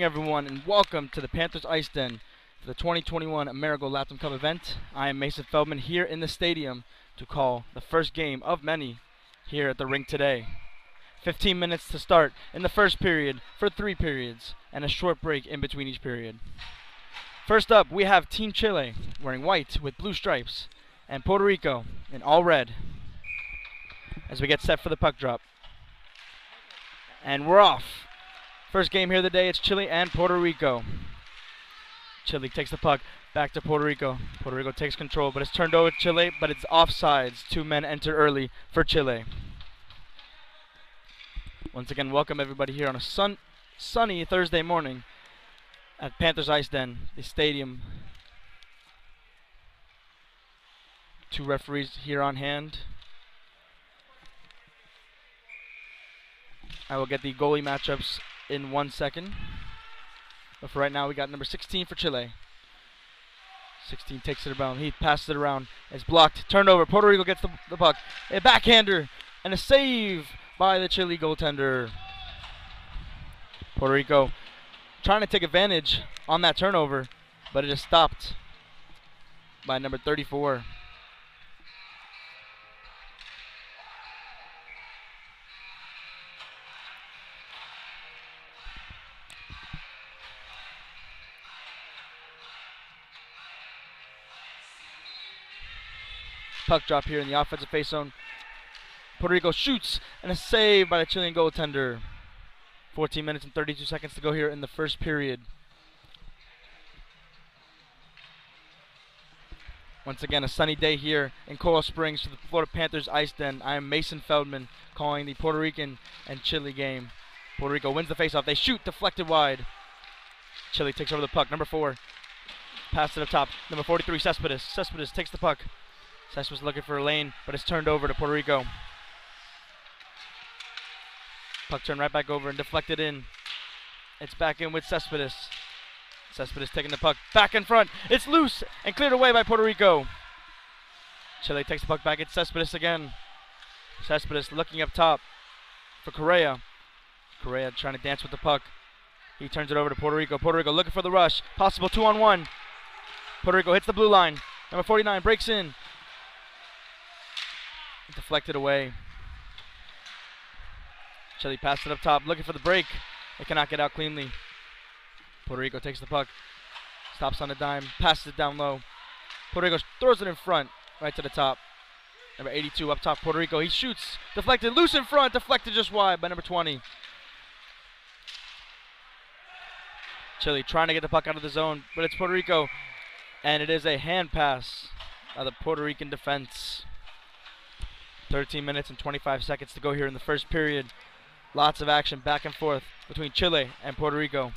morning, everyone, and welcome to the Panthers Ice Den for the 2021 Amerigol Latam Cup event. I am Mason Feldman here in the stadium to call the first game of many here at the rink today. 15 minutes to start in the first period for three periods, and a short break in between each period. First up, we have Team Chile wearing white with blue stripes, and Puerto Rico in all red as we get set for the puck drop. And we're off. First game here of the day, it's Chile and Puerto Rico. Chile takes the puck back to Puerto Rico. Puerto Rico takes control, but it's turned over to Chile, but it's offsides. Two men enter early for Chile. Once again, welcome everybody here on a sun, sunny Thursday morning at Panthers Ice Den, the stadium. Two referees here on hand. I will get the goalie matchups in one second. But for right now, we got number 16 for Chile. 16 takes it around. He passes it around. It's blocked. Turned over. Puerto Rico gets the, the puck. A backhander and a save by the Chile goaltender. Puerto Rico trying to take advantage on that turnover, but it is stopped by number 34. Puck drop here in the offensive face zone. Puerto Rico shoots and a save by the Chilean goaltender. 14 minutes and 32 seconds to go here in the first period. Once again, a sunny day here in Coral Springs for the Florida Panthers Ice Den. I am Mason Feldman calling the Puerto Rican and Chile game. Puerto Rico wins the faceoff. They shoot, deflected wide. Chile takes over the puck. Number four, pass it up top. Number 43, Cespedes. Cespedes takes the puck. Sess was looking for a lane, but it's turned over to Puerto Rico. Puck turned right back over and deflected in. It's back in with Cespedes. Cespedes taking the puck back in front. It's loose and cleared away by Puerto Rico. Chile takes the puck back. It's Cespedes again. Cespedes looking up top for Correa. Correa trying to dance with the puck. He turns it over to Puerto Rico. Puerto Rico looking for the rush. Possible two on one. Puerto Rico hits the blue line. Number 49 breaks in. Deflected away. Chile passed it up top, looking for the break. It cannot get out cleanly. Puerto Rico takes the puck, stops on the dime, passes it down low. Puerto Rico throws it in front, right to the top. Number 82 up top, Puerto Rico. He shoots, deflected, loose in front, deflected just wide by number 20. Chile trying to get the puck out of the zone, but it's Puerto Rico, and it is a hand pass by the Puerto Rican defense. 13 minutes and 25 seconds to go here in the first period. Lots of action back and forth between Chile and Puerto Rico.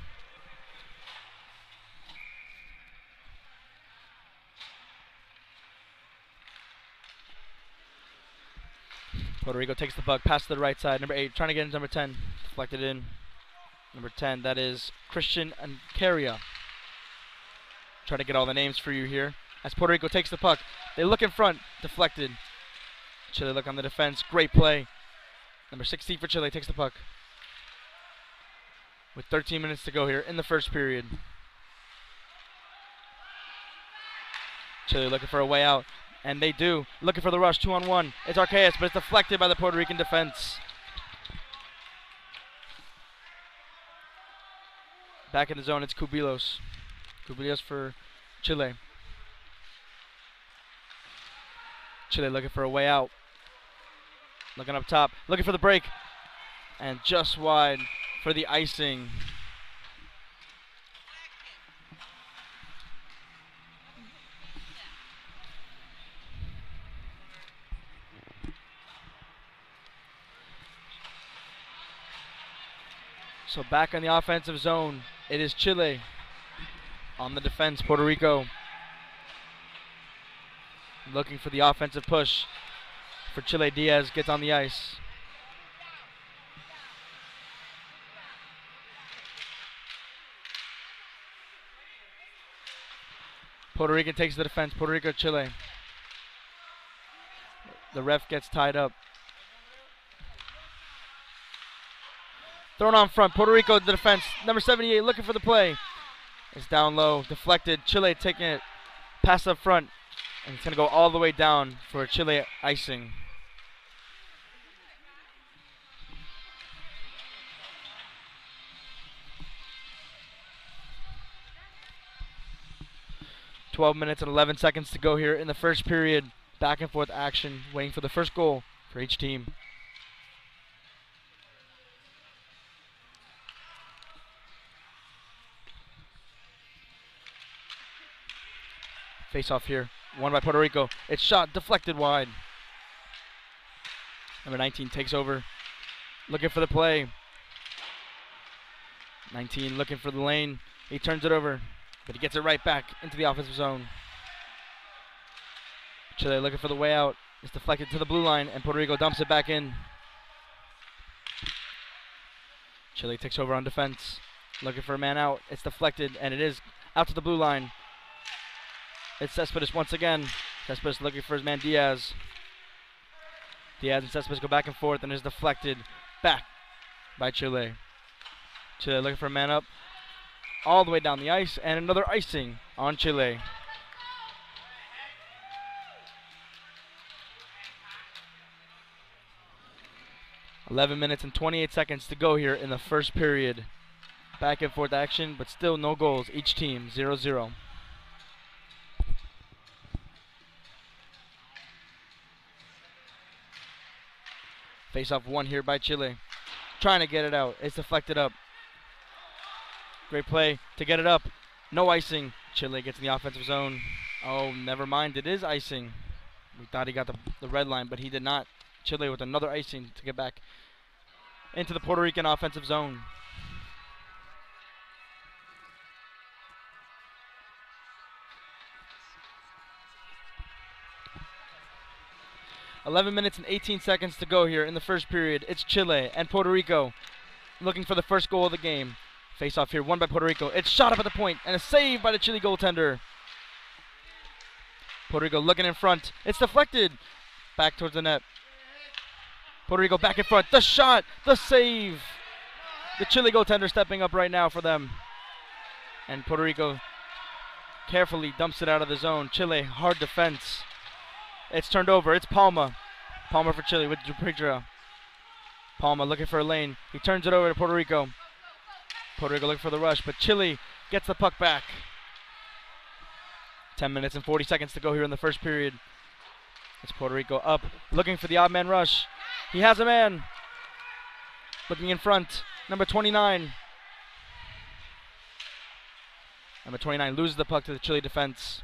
Puerto Rico takes the puck, pass to the right side. Number 8 trying to get into number 10. Deflected in. Number 10, that is Christian Ancaria. Trying to get all the names for you here. As Puerto Rico takes the puck, they look in front, deflected. Chile look on the defense. Great play. Number 16 for Chile takes the puck. With 13 minutes to go here in the first period. Chile looking for a way out. And they do. Looking for the rush. Two on one. It's Arceus, but it's deflected by the Puerto Rican defense. Back in the zone, it's Cubillos. Cubillos for Chile. Chile looking for a way out. Looking up top, looking for the break. And just wide for the icing. So back in the offensive zone, it is Chile. On the defense, Puerto Rico. Looking for the offensive push for Chile. Diaz gets on the ice. Puerto Rico takes the defense. Puerto Rico, Chile. The ref gets tied up. Thrown on front. Puerto Rico, the defense. Number 78 looking for the play. It's down low. Deflected. Chile taking it past up front. And it's going to go all the way down for Chile icing. Twelve minutes and eleven seconds to go here in the first period. Back and forth action, waiting for the first goal for each team. Face off here. Won by Puerto Rico. It's shot, deflected wide. Number 19 takes over. Looking for the play. 19 looking for the lane. He turns it over, but he gets it right back into the offensive zone. Chile looking for the way out. It's deflected to the blue line, and Puerto Rico dumps it back in. Chile takes over on defense. Looking for a man out. It's deflected, and it is out to the blue line. It's Cespedes once again. Cespedes looking for his man Diaz. Diaz and Cespedes go back and forth and is deflected back by Chile. Chile looking for a man up all the way down the ice and another icing on Chile. Eleven minutes and 28 seconds to go here in the first period. Back and forth action, but still no goals. Each team 0-0. Face off one here by Chile. Trying to get it out. It's deflected up. Great play to get it up. No icing. Chile gets in the offensive zone. Oh, never mind. It is icing. We thought he got the, the red line, but he did not. Chile with another icing to get back into the Puerto Rican offensive zone. 11 minutes and 18 seconds to go here in the first period. It's Chile and Puerto Rico looking for the first goal of the game. Face off here, won by Puerto Rico. It's shot up at the point and a save by the Chile goaltender. Puerto Rico looking in front. It's deflected back towards the net. Puerto Rico back in front. The shot, the save. The Chile goaltender stepping up right now for them. And Puerto Rico carefully dumps it out of the zone. Chile, hard defense. It's turned over. It's Palma. Palma for Chile with Dupridra. Palma looking for a lane. He turns it over to Puerto Rico. Puerto Rico looking for the rush, but Chile gets the puck back. 10 minutes and 40 seconds to go here in the first period. It's Puerto Rico up, looking for the odd man rush. He has a man. Looking in front. Number 29. Number 29 loses the puck to the Chile defense.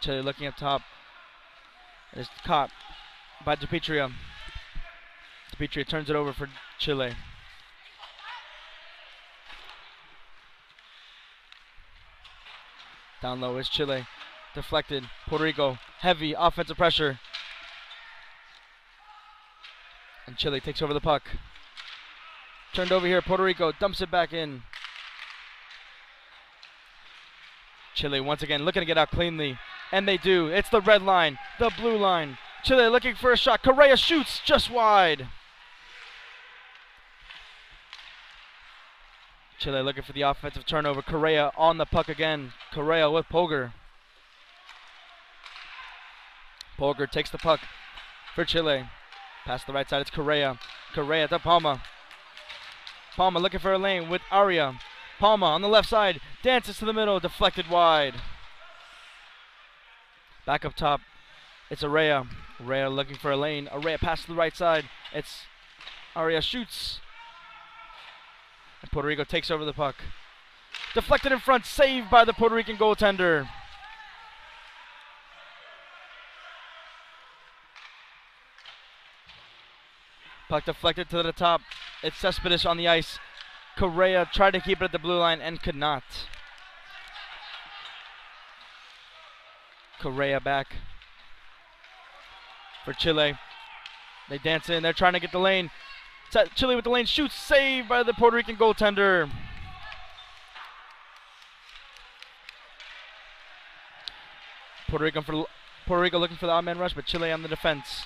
Chile looking up top. Is caught by DePetria. DePetria turns it over for Chile. Down low is Chile. Deflected. Puerto Rico. Heavy offensive pressure. And Chile takes over the puck. Turned over here. Puerto Rico dumps it back in. Chile once again looking to get out cleanly. And they do. It's the red line, the blue line. Chile looking for a shot. Correa shoots just wide. Chile looking for the offensive turnover. Correa on the puck again. Correa with Polgar. Polgar takes the puck for Chile. Past the right side, it's Correa. Correa to Palma. Palma looking for a lane with Aria. Palma on the left side. Dances to the middle. Deflected wide. Back up top, it's Araya. Araya looking for a lane. Araya passes to the right side. It's Araya shoots. And Puerto Rico takes over the puck. Deflected in front, saved by the Puerto Rican goaltender. Puck deflected to the top. It's Cespedes on the ice. Correa tried to keep it at the blue line and could not. Correa back for Chile. They dance in. They're trying to get the lane. Chile with the lane shoots. Saved by the Puerto Rican goaltender. Puerto Rico for Puerto Rico looking for the odd man rush, but Chile on the defense.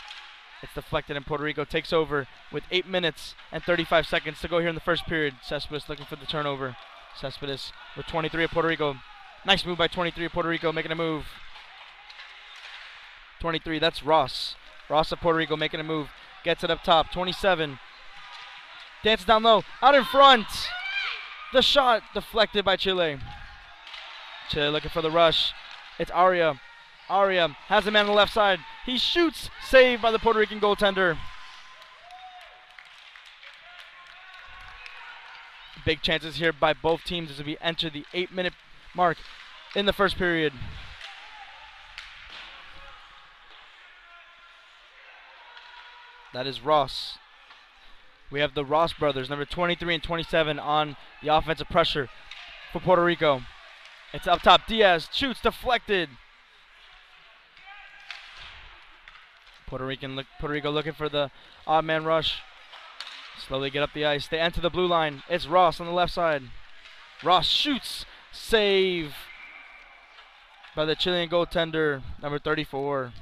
It's deflected and Puerto Rico takes over with 8 minutes and 35 seconds to go here in the first period. Cespedes looking for the turnover. Cespedes with 23 of Puerto Rico. Nice move by 23 of Puerto Rico making a move. 23, that's Ross. Ross of Puerto Rico making a move. Gets it up top. 27. Dances down low. Out in front. The shot deflected by Chile. Chile looking for the rush. It's Aria. Aria has a man on the left side. He shoots. Saved by the Puerto Rican goaltender. Big chances here by both teams as we enter the eight minute mark in the first period. That is Ross. We have the Ross brothers, number 23 and 27, on the offensive pressure for Puerto Rico. It's up top. Diaz shoots, deflected. Puerto Rican, look, Puerto Rico looking for the odd man rush. Slowly get up the ice. They enter the blue line. It's Ross on the left side. Ross shoots, save by the Chilean goaltender, number 34.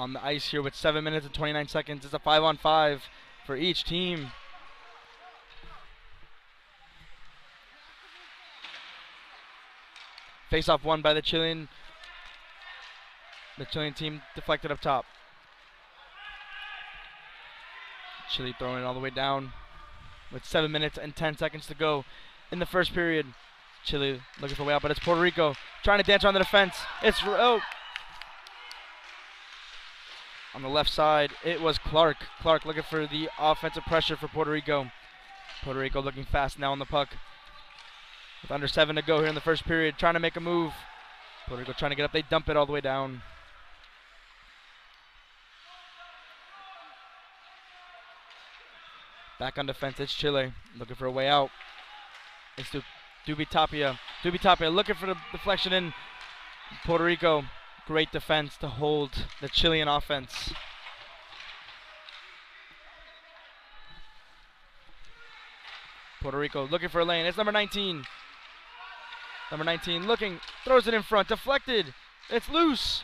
On the ice here with 7 minutes and 29 seconds. It's a 5 on 5 for each team. Face off won by the Chilean. The Chilean team deflected up top. Chile throwing it all the way down with 7 minutes and 10 seconds to go in the first period. Chile looking for a way out, but it's Puerto Rico trying to dance around the defense. It's oh on the left side, it was Clark. Clark looking for the offensive pressure for Puerto Rico. Puerto Rico looking fast now on the puck. With under seven to go here in the first period, trying to make a move. Puerto Rico trying to get up. They dump it all the way down. Back on defense, it's Chile looking for a way out. It's du- Dubi Tapia. Dubi Tapia looking for the deflection in. Puerto Rico Great defense to hold the Chilean offense. Puerto Rico looking for a lane. It's number 19. Number 19 looking, throws it in front, deflected. It's loose.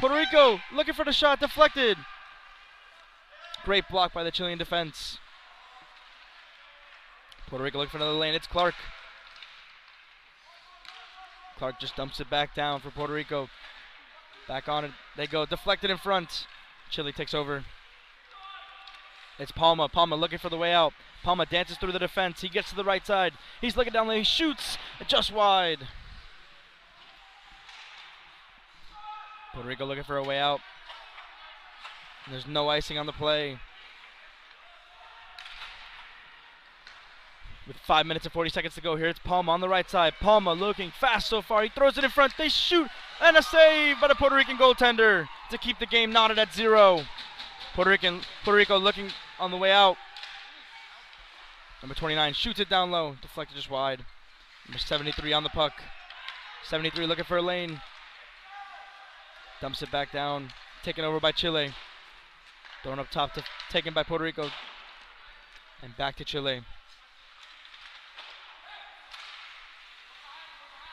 Puerto Rico looking for the shot, deflected. Great block by the Chilean defense. Puerto Rico looking for another lane. It's Clark. Clark just dumps it back down for Puerto Rico. Back on it. They go. Deflected in front. Chile takes over. It's Palma. Palma looking for the way out. Palma dances through the defense. He gets to the right side. He's looking down there. He shoots just wide. Puerto Rico looking for a way out. There's no icing on the play. With five minutes and 40 seconds to go here, it's Palma on the right side. Palma looking fast so far. He throws it in front. They shoot. And a save by the Puerto Rican goaltender to keep the game knotted at zero. Puerto Rican, Puerto Rico looking on the way out. Number 29 shoots it down low, deflected just wide. Number 73 on the puck. 73 looking for a lane. Dumps it back down. Taken over by Chile. Thrown up top to taken by Puerto Rico. And back to Chile.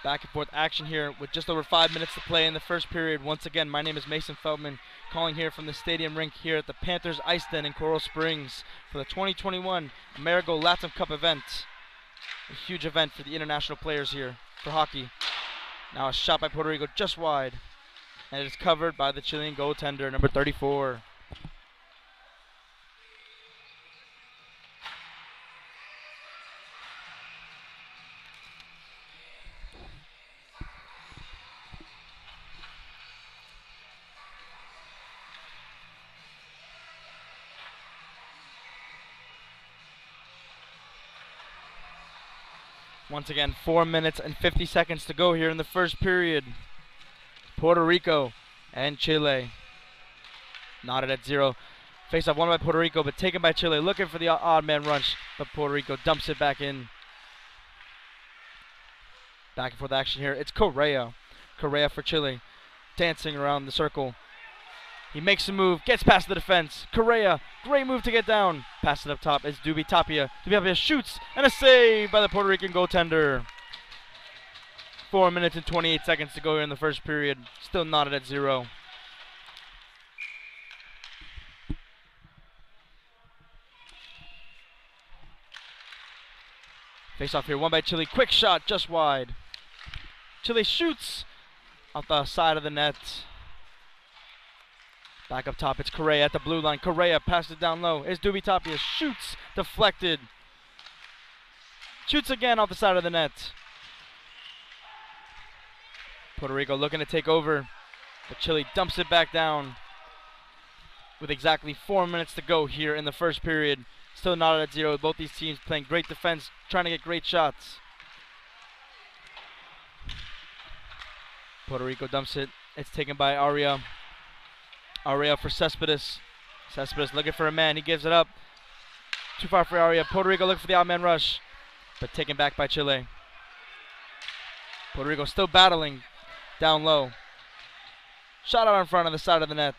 Back and forth action here with just over five minutes to play in the first period. Once again, my name is Mason Feldman, calling here from the stadium rink here at the Panthers Ice Den in Coral Springs for the 2021 Amerigol Latam Cup event. A huge event for the international players here for hockey. Now a shot by Puerto Rico just wide, and it is covered by the Chilean goaltender, number 34. Once again, four minutes and 50 seconds to go here in the first period. Puerto Rico and Chile knotted at zero. Face off won by Puerto Rico, but taken by Chile. Looking for the odd man rush, but Puerto Rico dumps it back in. Back and forth action here. It's Correa. Correa for Chile. Dancing around the circle. He makes a move, gets past the defense. Correa, great move to get down. Pass it up top. It's Dubi Tapia. Dubi Tapia shoots, and a save by the Puerto Rican goaltender. Four minutes and 28 seconds to go here in the first period. Still knotted at zero. Face off here, one by Chile. Quick shot, just wide. Chile shoots off the side of the net. Back up top, it's Correa at the blue line. Correa passes it down low. It's Dubi Tapia. Shoots, deflected. Shoots again off the side of the net. Puerto Rico looking to take over, but Chile dumps it back down with exactly four minutes to go here in the first period. Still not at zero. Both these teams playing great defense, trying to get great shots. Puerto Rico dumps it. It's taken by Aria. Aria for Cespedes. Cespedes looking for a man. He gives it up. Too far for Aria. Puerto Rico looking for the outman rush, but taken back by Chile. Puerto Rico still battling down low. Shot out in front of the side of the net.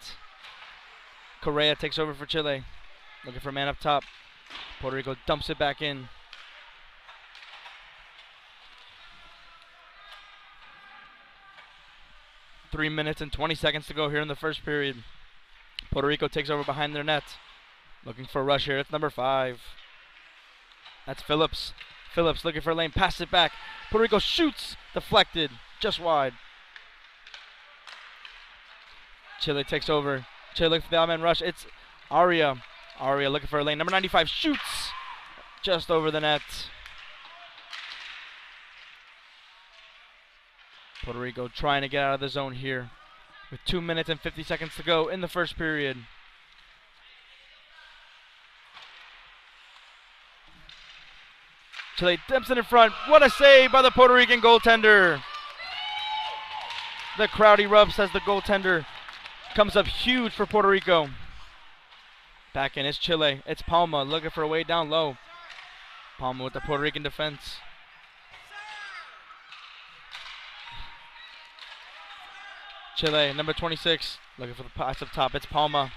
Correa takes over for Chile. Looking for a man up top. Puerto Rico dumps it back in. Three minutes and 20 seconds to go here in the first period. Puerto Rico takes over behind their net. Looking for a rush here. It's number five. That's Phillips. Phillips looking for a lane. Pass it back. Puerto Rico shoots. Deflected. Just wide. Chile takes over. Chile looking for the outman rush. It's Aria. Aria looking for a lane. Number 95 shoots. Just over the net. Puerto Rico trying to get out of the zone here with 2 minutes and 50 seconds to go in the first period. Chile it in front. What a save by the Puerto Rican goaltender. The crowd erupts as the goaltender comes up huge for Puerto Rico. Back in, it's Chile. It's Palma looking for a way down low. Palma with the Puerto Rican defense. Chile, number 26, looking for the pass up top. It's Palma.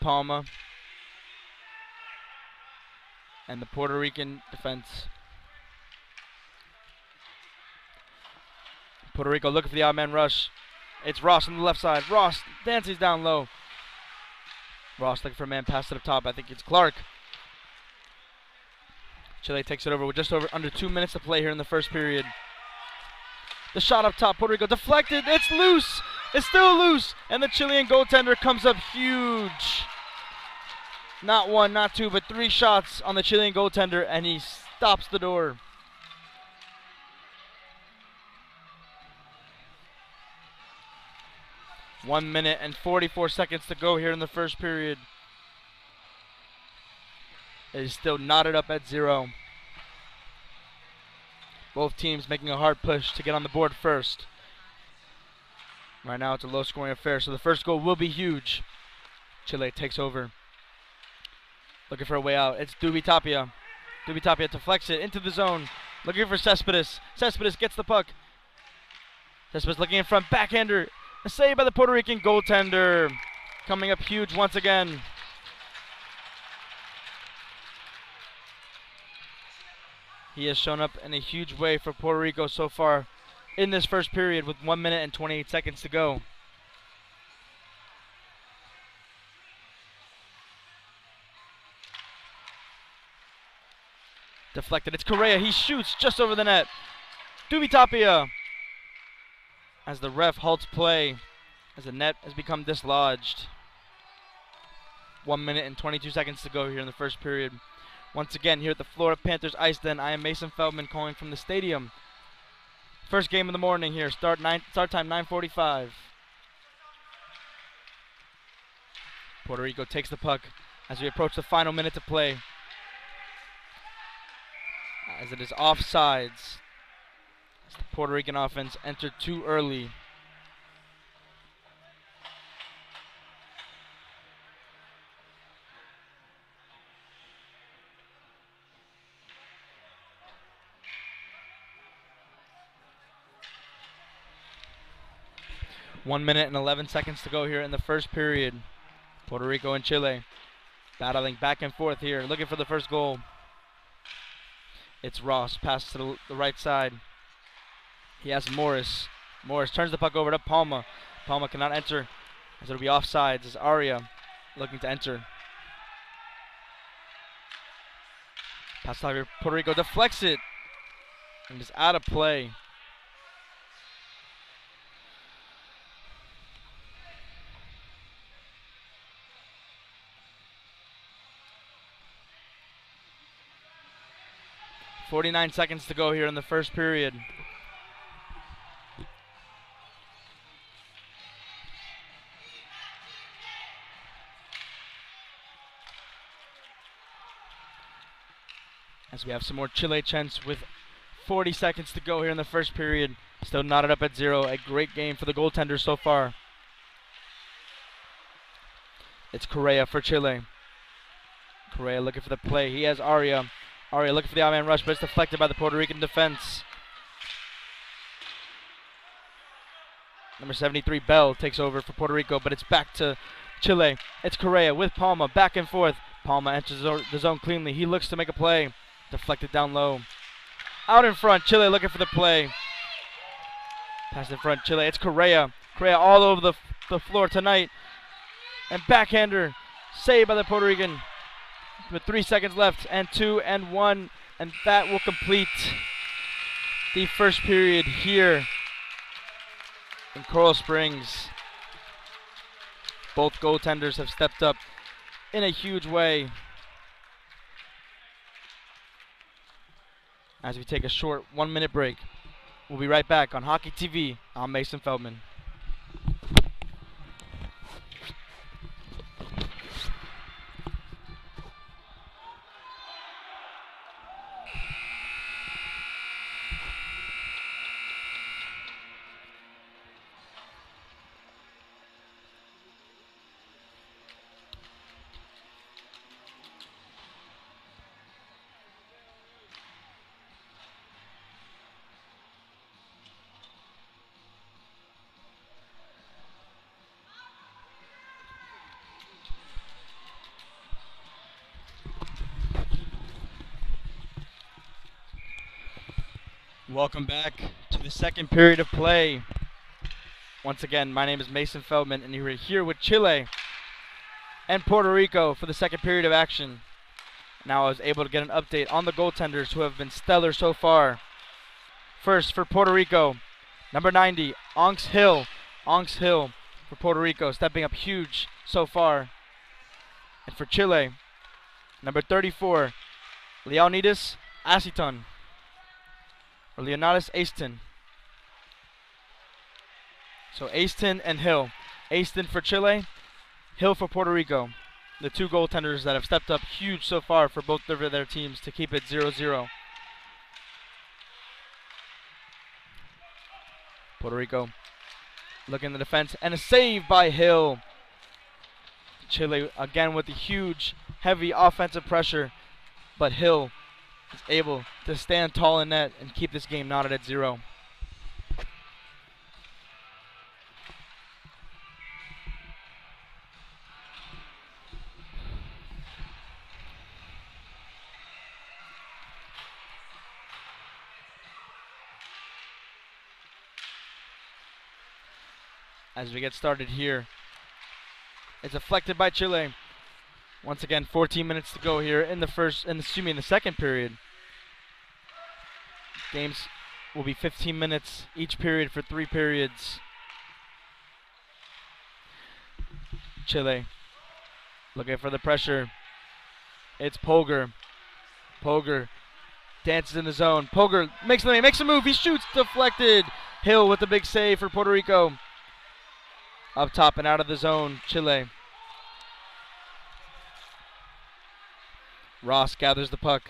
Palma. And the Puerto Rican defense. Puerto Rico looking for the odd man rush. It's Ross on the left side. Ross dances down low. Ross looking for a man pass it up top. I think it's Clark. Chile takes it over with just over under two minutes to play here in the first period. The shot up top, Puerto Rico deflected. It's loose. It's still loose. And the Chilean goaltender comes up huge. Not one, not two, but three shots on the Chilean goaltender, and he stops the door. One minute and 44 seconds to go here in the first period. It is still knotted up at zero. Both teams making a hard push to get on the board first. Right now it's a low scoring affair, so the first goal will be huge. Chile takes over. Looking for a way out. It's Dubi Tapia. Dubi Tapia deflects it into the zone. Looking for Cespedes. Cespedes gets the puck. Cespedes looking in front. Backhander. A save by the Puerto Rican goaltender. Coming up huge once again. He has shown up in a huge way for Puerto Rico so far in this first period with 1 minute and 28 seconds to go. Deflected. It's Correa. He shoots just over the net. Dubi Tapia. As the ref halts play, as the net has become dislodged. One minute and 22 seconds to go here in the first period. Once again, here at the Florida Panthers Ice Den, I am Mason Feldman calling from the stadium. First game of the morning here. Start nine. Start time 9:45. Puerto Rico takes the puck as we approach the final minute to play. As it is offsides. As the Puerto Rican offense entered too early. One minute and 11 seconds to go here in the first period. Puerto Rico and Chile battling back and forth here, looking for the first goal. It's Ross, pass to the, right side. He has Morris. Morris turns the puck over to Palma. Palma cannot enter as it'll be offsides as Aria looking to enter. Pass here. Puerto Rico deflects it and is out of play. Forty-nine seconds to go here in the first period. As we have some more Chile chants with 40 seconds to go here in the first period. Still knotted up at zero. A great game for the goaltenders so far. It's Correa for Chile. Correa looking for the play. He has Aria. Aria looking for the man rush, but it's deflected by the Puerto Rican defense. Number 73, Bell, takes over for Puerto Rico, but it's back to Chile. It's Correa with Palma, back and forth. Palma enters the zone cleanly. He looks to make a play. Deflected down low. Out in front, Chile looking for the play. Pass in front, Chile. It's Correa. Correa all over the, the floor tonight. And backhander saved by the Puerto Rican with three seconds left and two and one. And that will complete the first period here in Coral Springs. Both goaltenders have stepped up in a huge way. as we take a short one minute break. We'll be right back on Hockey TV. I'm Mason Feldman. Welcome back to the second period of play. Once again, my name is Mason Feldman, and you're here with Chile and Puerto Rico for the second period of action. Now I was able to get an update on the goaltenders who have been stellar so far. First, for Puerto Rico, number 90, Onks Hill. Onks Hill for Puerto Rico, stepping up huge so far. And for Chile, number 34, Leonidas Asiton Leonidas Aston. So Aston and Hill. Aston for Chile, Hill for Puerto Rico. The two goaltenders that have stepped up huge so far for both of their teams to keep it 0-0. Puerto Rico looking in the defense and a save by Hill. Chile again with the huge, heavy offensive pressure, but Hill is able to stand tall in net and keep this game knotted at zero. As we get started here, it's deflected by Chile. Once again, 14 minutes to go here in the first, and excuse me, in the second period. Games will be 15 minutes each period for three periods. Chile looking for the pressure. It's Polgar. Polgar dances in the zone. Polgar makes the makes a move. He shoots deflected. Hill with the big save for Puerto Rico. Up top and out of the zone, Chile. Ross gathers the puck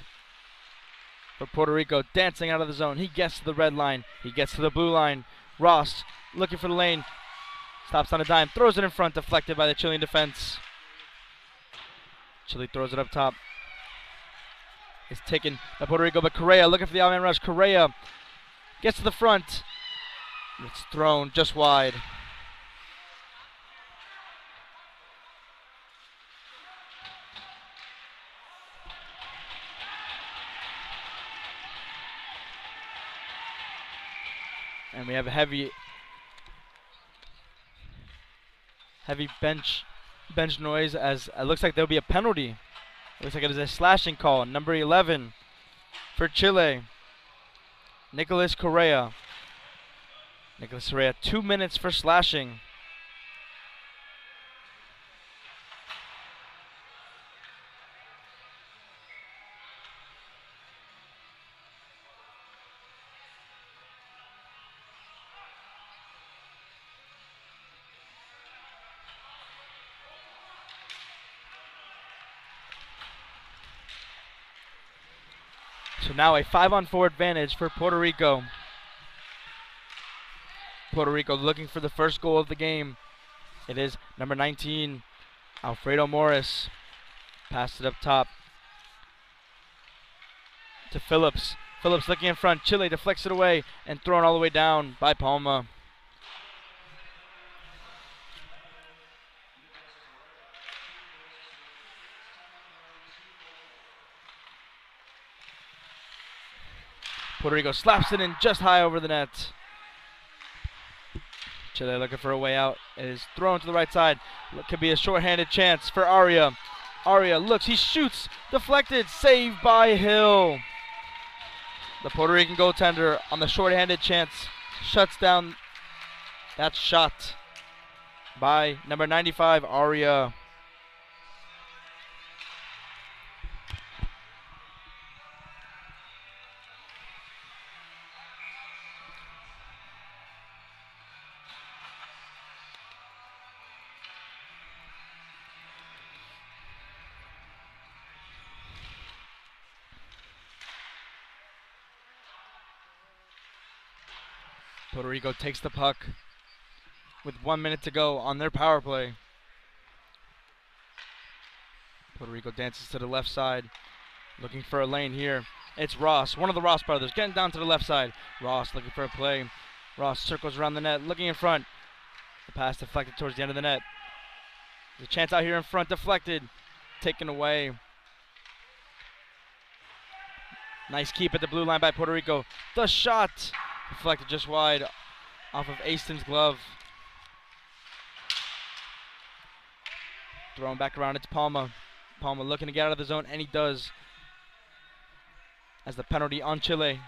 for Puerto Rico, dancing out of the zone. He gets to the red line. He gets to the blue line. Ross looking for the lane. Stops on a dime. Throws it in front, deflected by the Chilean defense. Chile throws it up top. It's taken by Puerto Rico, but Correa looking for the outman rush. Correa gets to the front. It's thrown just wide. And we have a heavy heavy bench bench noise as it looks like there'll be a penalty. Looks like it is a slashing call. Number 11 for Chile. Nicolas Correa. Nicolas Correa, two minutes for slashing. So now a five on four advantage for Puerto Rico. Puerto Rico looking for the first goal of the game. It is number 19, Alfredo Morris. Passed it up top to Phillips. Phillips looking in front. Chile deflects it away and thrown all the way down by Palma. Puerto Rico slaps it in just high over the net. Chile looking for a way out. It is thrown to the right side. Look, could be a short-handed chance for Aria. Aria looks, he shoots, deflected, saved by Hill. The Puerto Rican goaltender on the short-handed chance shuts down that shot by number 95, Aria. Rico takes the puck with one minute to go on their power play. Puerto Rico dances to the left side, looking for a lane here. It's Ross, one of the Ross brothers, getting down to the left side. Ross looking for a play. Ross circles around the net, looking in front. The pass deflected towards the end of the net. There's a chance out here in front, deflected, taken away. Nice keep at the blue line by Puerto Rico. The shot Deflected just wide off of Aston's glove. Thrown back around, it's Palma. Palma looking to get out of the zone, and he does. As the penalty on Chile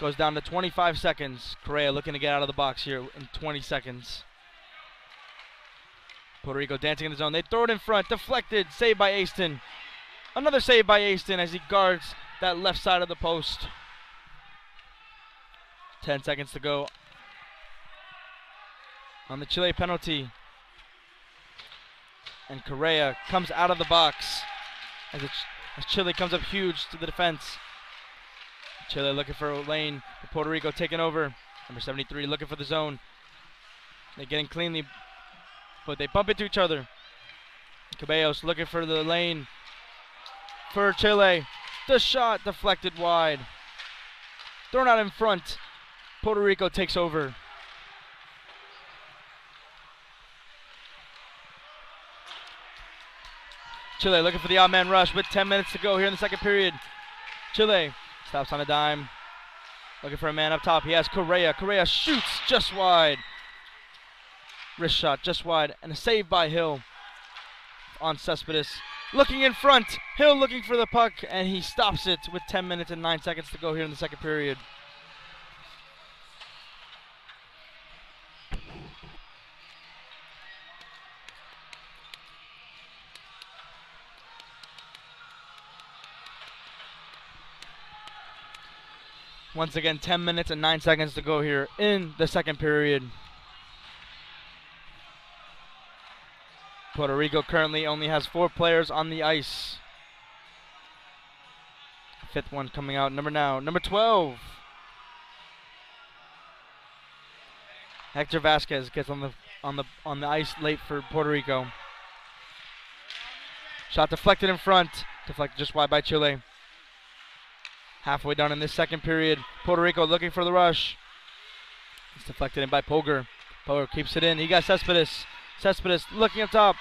goes down to 25 seconds. Correa looking to get out of the box here in 20 seconds. Puerto Rico dancing in the zone. They throw it in front, deflected, saved by Aston. Another save by Aston as he guards that left side of the post. 10 seconds to go on the Chile penalty. And Correa comes out of the box as, as Chile comes up huge to the defense. Chile looking for a lane. Puerto Rico taking over. Number 73 looking for the zone. They're getting cleanly, but they bump into each other. Cabellos looking for the lane for Chile. The shot deflected wide. Thrown out in front. Puerto Rico takes over. Chile looking for the odd man rush with 10 minutes to go here in the second period. Chile stops on a dime. Looking for a man up top. He has Correa. Correa shoots just wide. Wrist shot just wide. And a save by Hill on Cespedes. Looking in front. Hill looking for the puck. And he stops it with 10 minutes and 9 seconds to go here in the second period. Once again, 10 minutes and 9 seconds to go here in the second period. Puerto Rico currently only has four players on the ice. Fifth one coming out. Number now, number 12. Hector Vasquez gets on the on the on the ice late for Puerto Rico. Shot deflected in front, deflected just wide by Chile. Halfway done in this second period. Puerto Rico looking for the rush. It's deflected in by Poger. Poger keeps it in. He got Cespedes. Cespedes looking up top.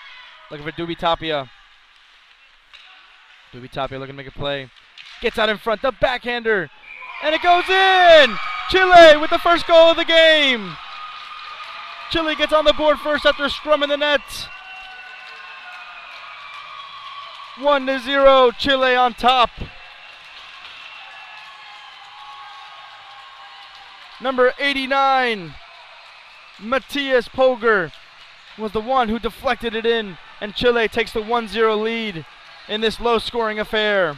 Looking for Doobie Tapia. Doobie Tapia looking to make a play. Gets out in front. The backhander. And it goes in! Chile with the first goal of the game. Chile gets on the board first after scrumming the net. 1 to 0, Chile on top. Number 89, Matthias Poger, was the one who deflected it in, and Chile takes the 1 0 lead in this low scoring affair.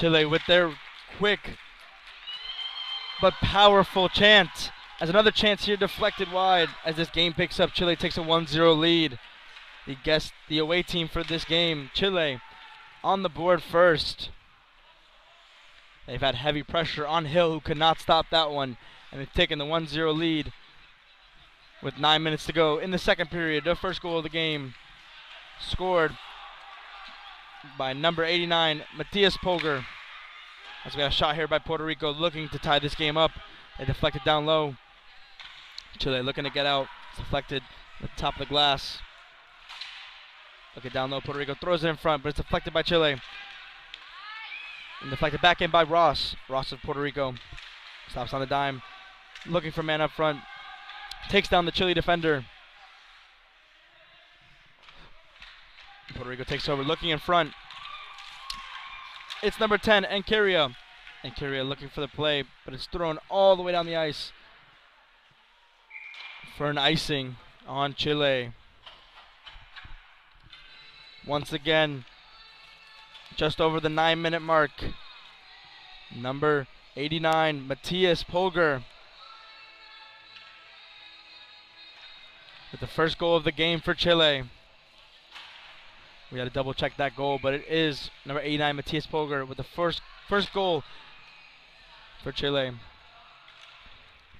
Chile with their quick but powerful chant. As another chance here deflected wide as this game picks up. Chile takes a 1-0 lead. The guest, the away team for this game, Chile, on the board first. They've had heavy pressure on Hill, who could not stop that one, and they've taken the 1-0 lead with nine minutes to go in the second period. The first goal of the game scored by number 89, Matias Polger. As we got a shot here by Puerto Rico looking to tie this game up. They deflected down low. Chile looking to get out. It's deflected the top of the glass. Looking down low. Puerto Rico throws it in front, but it's deflected by Chile. And deflected back in by Ross. Ross of Puerto Rico. Stops on the dime. Looking for man up front. Takes down the Chile defender. Puerto Rico takes over, looking in front. It's number 10, Encaria. Encaria looking for the play, but it's thrown all the way down the ice for an icing on Chile. Once again, just over the nine minute mark. Number 89, Matthias Polger. With the first goal of the game for Chile. We got to double check that goal, but it is number 89, Matias Polger, with the first first goal for Chile.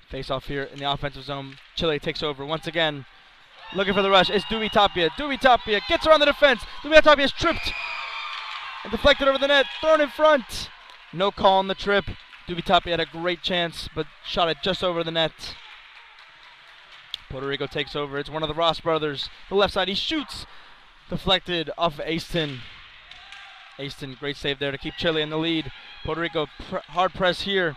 Face off here in the offensive zone. Chile takes over once again. Looking for the rush. It's Dewey Tapia. Dewey Tapia gets around the defense. Dewey Tapia is tripped and deflected over the net. Thrown in front. No call on the trip. Dewey Tapia had a great chance, but shot it just over the net. Puerto Rico takes over. It's one of the Ross brothers. The left side. He shoots. Deflected off of Aston. Aston, great save there to keep Chile in the lead. Puerto Rico pr hard press here.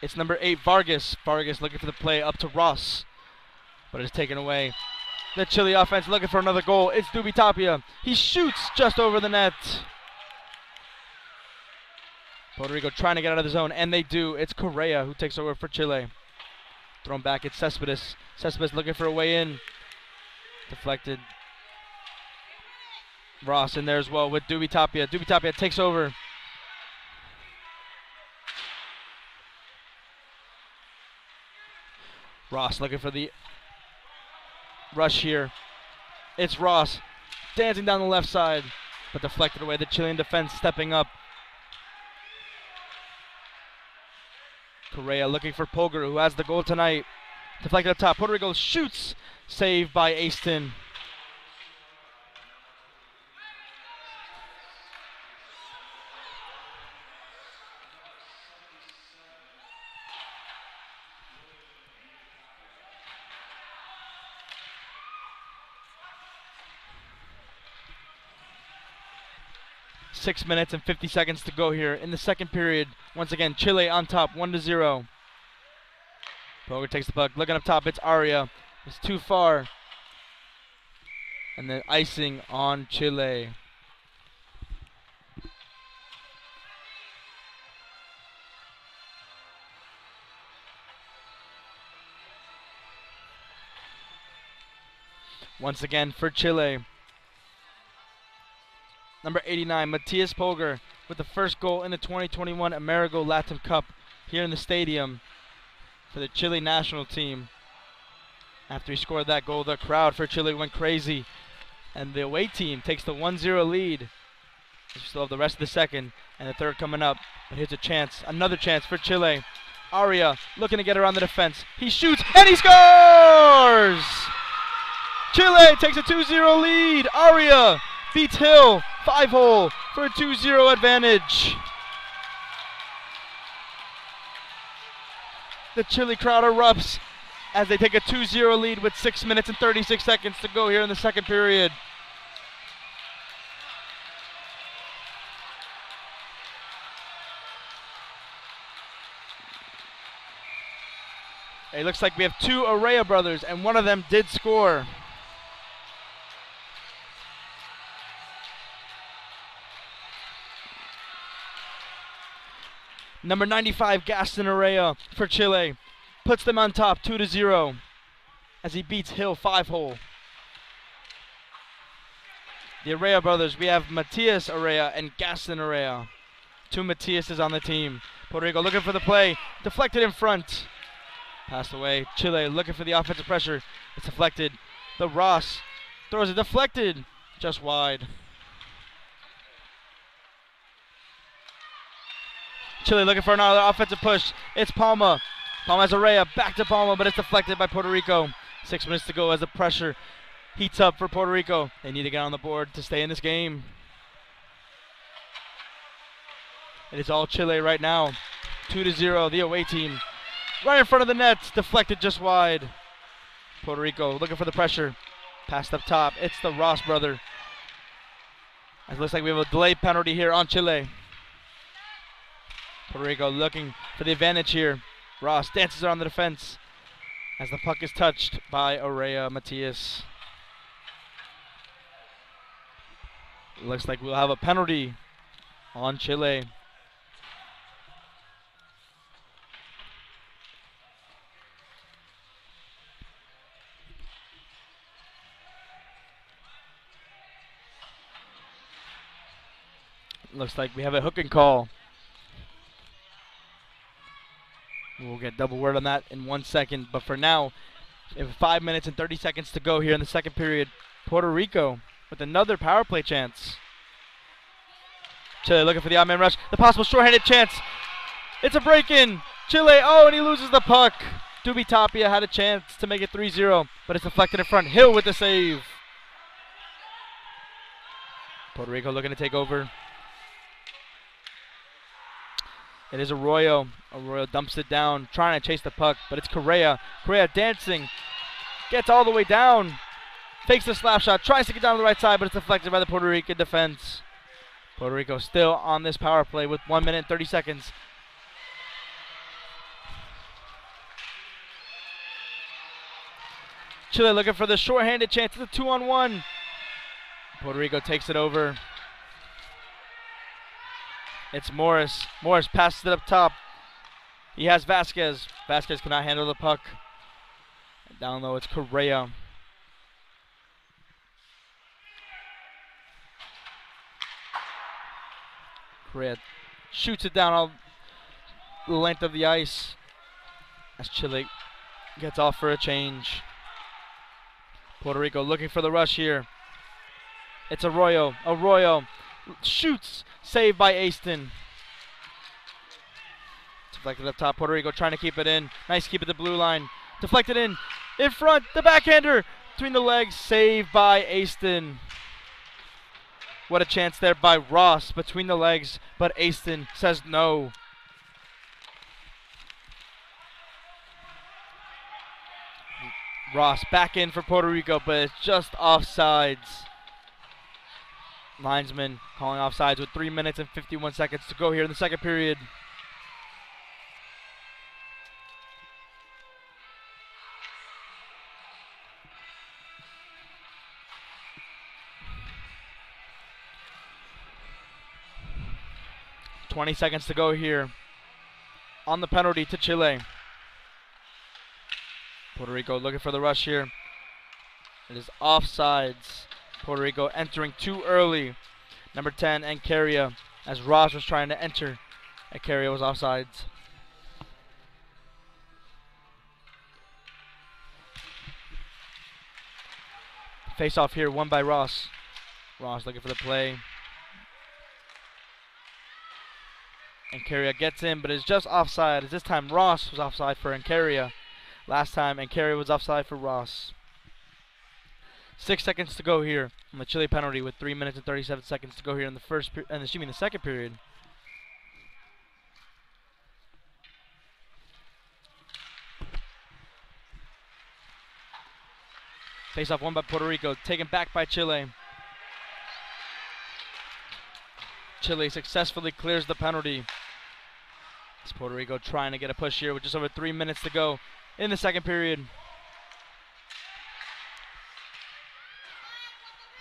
It's number eight, Vargas. Vargas looking for the play up to Ross, but it's taken away. The Chile offense looking for another goal. It's Dubi Tapia. He shoots just over the net. Puerto Rico trying to get out of the zone, and they do. It's Correa who takes over for Chile. Thrown back, it's Cespedes. Cespedes looking for a way in. Deflected. Ross in there as well with Dubi Tapia. Dubi Tapia takes over. Ross looking for the rush here. It's Ross dancing down the left side, but deflected away. The Chilean defense stepping up. Correa looking for Polger, who has the goal tonight. Deflected up top. Puerto Rico shoots Saved by Aston. Six minutes and 50 seconds to go here in the second period. Once again, Chile on top, 1 to 0. Poger takes the puck. Looking up top, it's Aria. It's too far. And then icing on Chile. Once again for Chile. Number 89, Matias Polger with the first goal in the 2021 Amerigol Latam Cup here in the stadium for the Chile national team. After he scored that goal, the crowd for Chile went crazy. And the away team takes the 1-0 lead. We still have the rest of the second and the third coming up. But here's a chance, another chance for Chile. Aria looking to get around the defense. He shoots and he scores! Chile takes a 2-0 lead. Aria beats Hill, five hole for a 2-0 advantage. The Chile crowd erupts as they take a 2-0 lead with 6 minutes and 36 seconds to go here in the second period. It looks like we have two Araya brothers, and one of them did score. Number 95, Gaston Araya for Chile. Puts them on top, 2 to 0, as he beats Hill 5 hole. The Araya brothers, we have Matias Araya and Gaston Araya. Two Matiases on the team. Puerto Rico looking for the play, deflected in front. Passed away. Chile looking for the offensive pressure. It's deflected. The Ross throws it deflected. Just wide. Chile looking for another offensive push. It's Palma. Palma has Araya. Back to Palma, but it's deflected by Puerto Rico. Six minutes to go as the pressure heats up for Puerto Rico. They need to get on the board to stay in this game. It is all Chile right now. 2 to 0, the away team Right in front of the net. Deflected just wide. Puerto Rico looking for the pressure. Passed up top. It's the Ross brother. It looks like we have a delay penalty here on Chile. Puerto Rico looking for the advantage here. Ross dances around the defense as the puck is touched by Araya Matias. Looks like we'll have a penalty on Chile. Looks like we have a hook and call. We'll get double word on that in one second. But for now, five minutes and 30 seconds to go here in the second period. Puerto Rico with another power play chance. Chile looking for the odd man rush. The possible shorthanded chance. It's a break in. Chile, oh, and he loses the puck. Dubi Tapia had a chance to make it 3 0, but it's deflected in front. Hill with the save. Puerto Rico looking to take over. It is Arroyo. Arroyo dumps it down, trying to chase the puck, but it's Correa. Correa dancing, gets all the way down, takes the slap shot, tries to get down to the right side, but it's deflected by the Puerto Rican defense. Puerto Rico still on this power play with 1 minute and 30 seconds. Chile looking for the short-handed chance. It's a two-on-one. Puerto Rico takes it over. It's Morris. Morris passes it up top. He has Vasquez. Vasquez cannot handle the puck. Down low, it's Correa. Correa shoots it down all the length of the ice as Chile gets off for a change. Puerto Rico looking for the rush here. It's Arroyo. Arroyo shoots Saved by Aston. Deflected up top. Puerto Rico trying to keep it in. Nice keep at the blue line. Deflected in. In front. The backhander. Between the legs. Saved by Aston. What a chance there by Ross between the legs. But Aston says no. Ross back in for Puerto Rico, but it's just offsides. Linesman calling offsides with 3 minutes and 51 seconds to go here in the second period. Twenty seconds to go here on the penalty to Chile. Puerto Rico looking for the rush here. It is offsides. Puerto Rico entering too early. Number 10, Ancaria, as Ross was trying to enter. Ancaria was offsides. Face off here, won by Ross. Ross looking for the play. Ancaria gets in, but is just offside. This time Ross was offside for Ancaria. Last time Ancaria was offside for Ross. Six seconds to go here on the Chile penalty with three minutes and 37 seconds to go here in the first, and excuse me, the second period. Face off one by Puerto Rico, taken back by Chile. Chile successfully clears the penalty. It's Puerto Rico trying to get a push here with just over three minutes to go in the second period.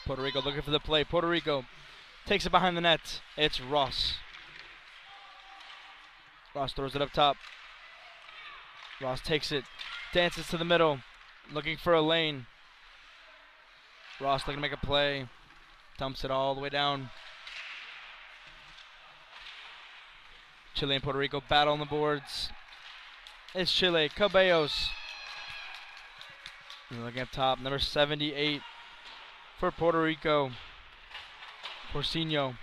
Puerto Rico looking for the play. Puerto Rico takes it behind the net. It's Ross. Ross throws it up top. Ross takes it, dances to the middle, looking for a lane. Ross looking to make a play, dumps it all the way down. Chile and Puerto Rico battle on the boards. It's Chile, Cabellos. Looking up top, number 78 for Puerto Rico. Porcino.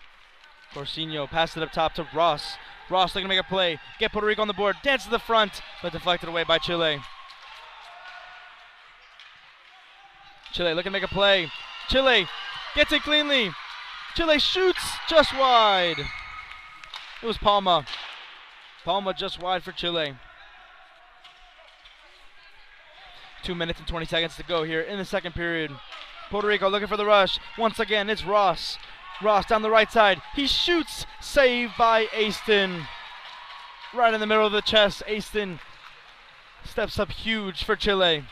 Porcino passes it up top to Ross. Ross looking to make a play. Get Puerto Rico on the board. Dance to the front, but deflected away by Chile. Chile looking to make a play. Chile gets it cleanly. Chile shoots just wide. It was Palma. Palma just wide for Chile. Two minutes and 20 seconds to go here in the second period. Puerto Rico looking for the rush. Once again, it's Ross. Ross down the right side. He shoots. Saved by Aston. Right in the middle of the chest. Aston steps up huge for Chile.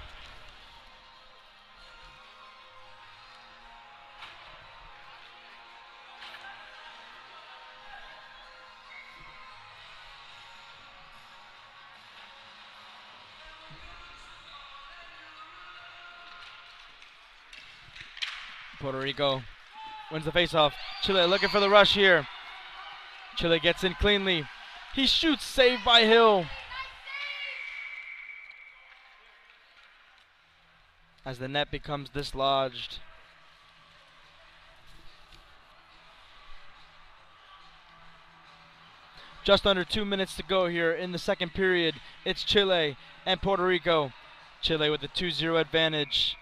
Rico wins the faceoff. Chile looking for the rush here. Chile gets in cleanly. He shoots, saved by Hill. As the net becomes dislodged. Just under two minutes to go here in the second period. It's Chile and Puerto Rico. Chile with the 2 0 advantage.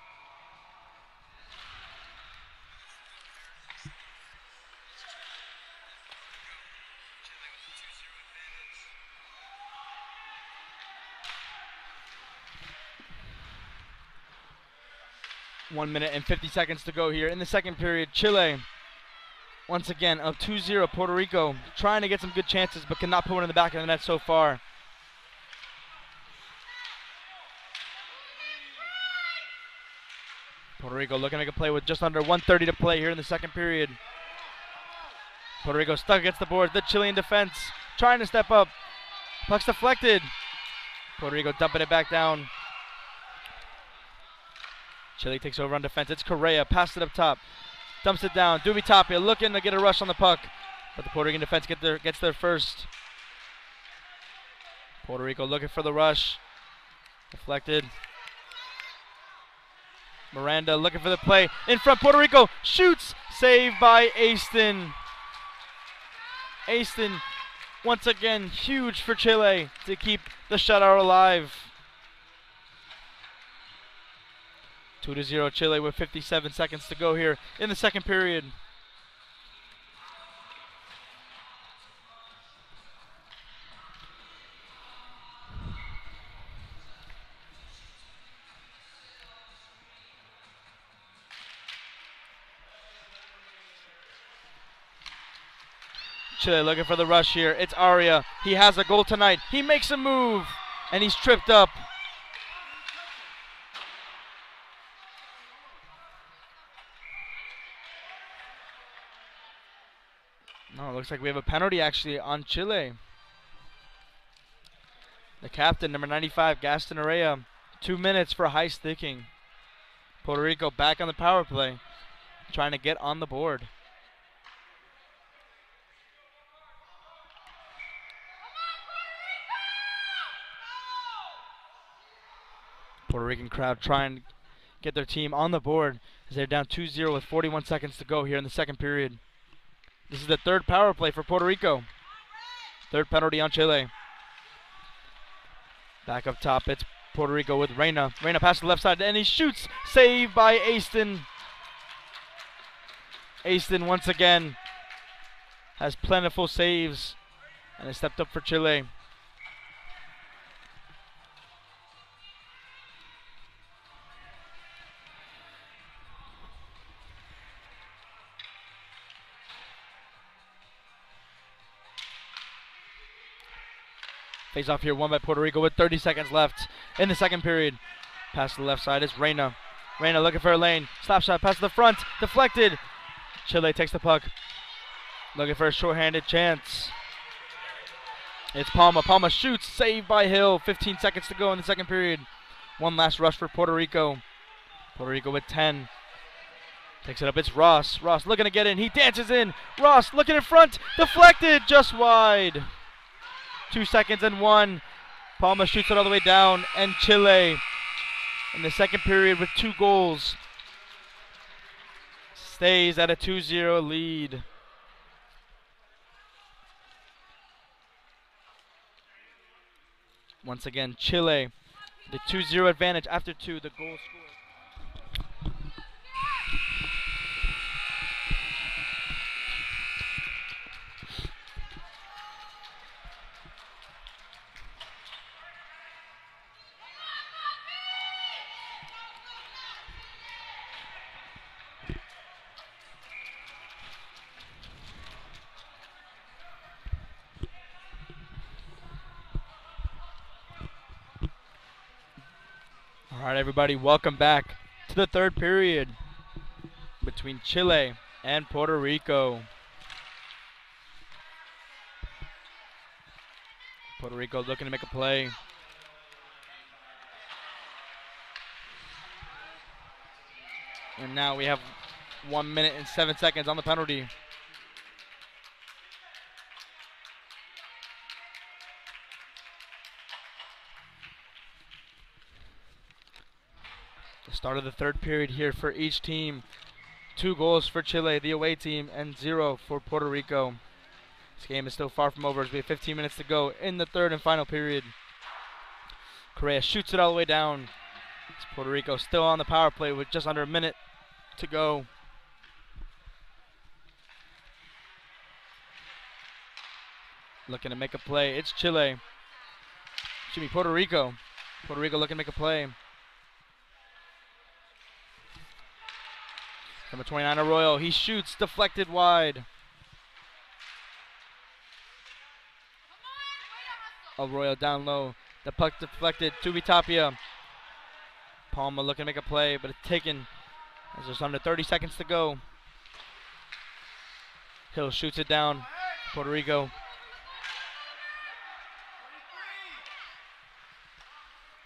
One minute and 50 seconds to go here in the second period. Chile, once again, up 2 0. Puerto Rico trying to get some good chances, but cannot put one in the back of the net so far. Puerto Rico looking to make a play with just under 130 to play here in the second period. Puerto Rico stuck against the board. The Chilean defense trying to step up. Puck's deflected. Puerto Rico dumping it back down. Chile takes over on defense. It's Correa. Passed it up top. Dumps it down. Dubi Tapia looking to get a rush on the puck. But the Puerto Rican defense get their, gets there first. Puerto Rico looking for the rush. Deflected. Miranda looking for the play. In front, Puerto Rico shoots. Saved by Aston. Aston, once again, huge for Chile to keep the shutout alive. 2 to 0 Chile with 57 seconds to go here in the second period. Chile looking for the rush here. It's Aria. He has a goal tonight. He makes a move and he's tripped up. No, looks like we have a penalty actually on Chile. The captain, number 95, Gaston Araya, two minutes for high sticking. Puerto Rico back on the power play, trying to get on the board. Puerto Rican crowd trying to get their team on the board as they're down 2-0 with 41 seconds to go here in the second period. This is the third power play for Puerto Rico. Third penalty on Chile. Back up top, it's Puerto Rico with Reyna. Reyna passes the left side and he shoots. Saved by Aston. Aston once again has plentiful saves and has stepped up for Chile. Face off here, one by Puerto Rico with 30 seconds left in the second period. Pass to the left side is Reyna. Reyna looking for a lane. Slap shot, pass to the front, deflected. Chile takes the puck. Looking for a short-handed chance. It's Palma. Palma shoots, saved by Hill. 15 seconds to go in the second period. One last rush for Puerto Rico. Puerto Rico with 10. Takes it up. It's Ross. Ross looking to get in. He dances in. Ross looking in front. Deflected just wide. Two seconds and one. Palma shoots it all the way down. And Chile in the second period with two goals stays at a 2 0 lead. Once again, Chile, the 2 0 advantage after two, the goal scored. All right, everybody, welcome back to the third period between Chile and Puerto Rico. Puerto Rico looking to make a play. And now we have one minute and seven seconds on the penalty. Start of the third period here for each team. Two goals for Chile, the away team, and zero for Puerto Rico. This game is still far from over as we have 15 minutes to go in the third and final period. Correa shoots it all the way down. It's Puerto Rico still on the power play with just under a minute to go. Looking to make a play. It's Chile. Should be Puerto Rico. Puerto Rico looking to make a play. Number 29 Arroyo. He shoots, deflected wide. Arroyo down low. The puck deflected to Vitapia. Palma looking to make a play, but it's taken as there's under 30 seconds to go. Hill shoots it down. Puerto Rico.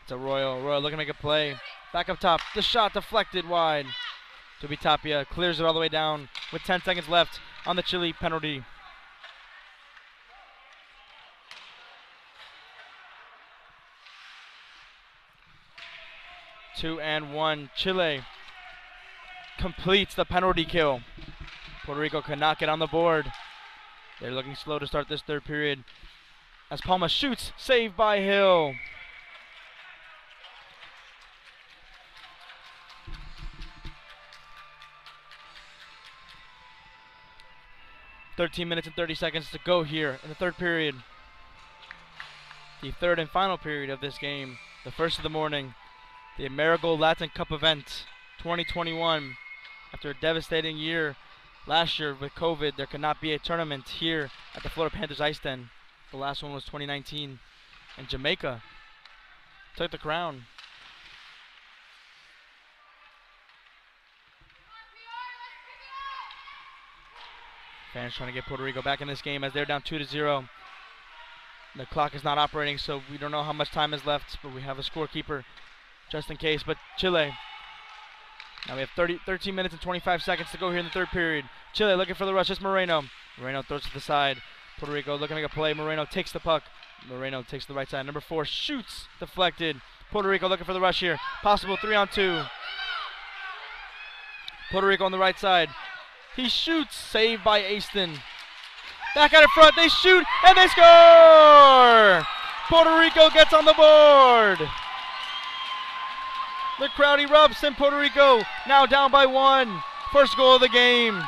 It's Arroyo. Arroyo looking to make a play. Back up top. The shot deflected wide. To Tapia clears it all the way down with 10 seconds left on the Chile penalty. Two and one. Chile completes the penalty kill. Puerto Rico cannot get on the board. They're looking slow to start this third period. As Palma shoots, saved by Hill. 13 minutes and 30 seconds to go here in the third period. The third and final period of this game, the first of the morning, the Amerigol Latam Cup event 2021. After a devastating year last year with COVID, there could not be a tournament here at the Florida Panthers Ice Den. The last one was 2019, and Jamaica took the crown. Trying to get Puerto Rico back in this game as they're down 2 to 0. The clock is not operating, so we don't know how much time is left, but we have a scorekeeper just in case. But Chile, now we have 30, 13 minutes and 25 seconds to go here in the third period. Chile looking for the rush. It's Moreno. Moreno throws to the side. Puerto Rico looking to make a play. Moreno takes the puck. Moreno takes the right side. Number four shoots, deflected. Puerto Rico looking for the rush here. Possible three on two. Puerto Rico on the right side. He shoots, saved by Aston. Back out in front, they shoot, and they score! Puerto Rico gets on the board. The crowd erupts in Puerto Rico, now down by one. First goal of the game.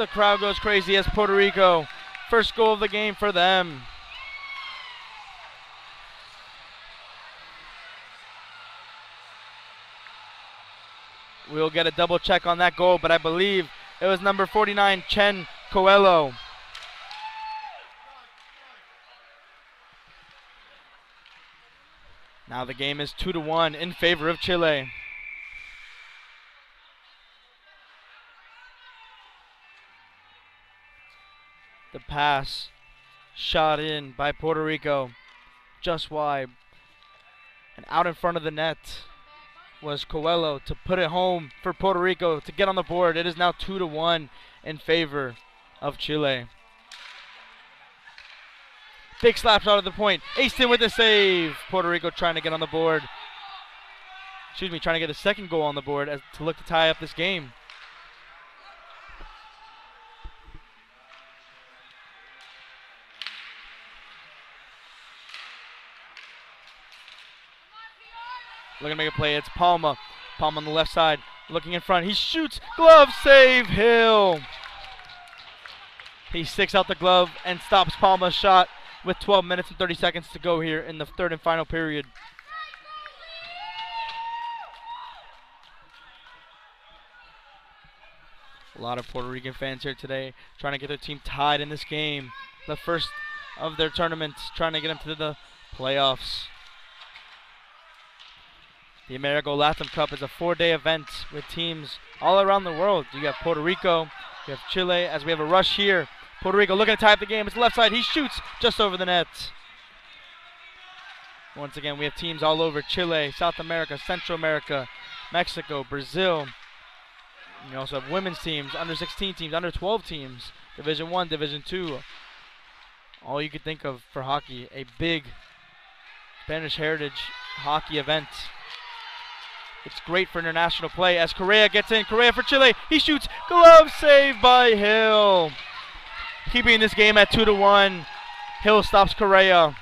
The crowd goes crazy as Puerto Rico. First goal of the game for them. We'll get a double check on that goal, but I believe it was number 49, Chen Coelho. Now the game is 2 to 1 in favor of Chile. The pass shot in by Puerto Rico just wide and out in front of the net was Coelho to put it home for Puerto Rico to get on the board. It is now 2 to 1 in favor of Chile. Big slap shot at the point. Aston with the save. Puerto Rico trying to get on the board. Excuse me, trying to get a second goal on the board as to look to tie up this game. Looking to make a play. It's Palma. Palma on the left side. Looking in front. He shoots. Glove save. Hill. He sticks out the glove and stops Palma's shot with 12 minutes and 30 seconds to go here in the third and final period. A lot of Puerto Rican fans here today trying to get their team tied in this game. The first of their tournaments, trying to get them to the playoffs. The Amerigol Latam Cup is a four-day event with teams all around the world. You have Puerto Rico, you have Chile, as we have a rush here. Puerto Rico looking to tie up the game. It's left side. He shoots just over the net. Once again, we have teams all over Chile, South America, Central America, Mexico, Brazil. You also have women's teams, under 16 teams, under 12 teams, Division 1, Division 2. All you could think of for hockey, a big Spanish heritage hockey event. It's great for international play as Correa gets in. Correa for Chile. He shoots. Glove save by Hill. Keeping this game at 2 to 1. Hill stops Correa.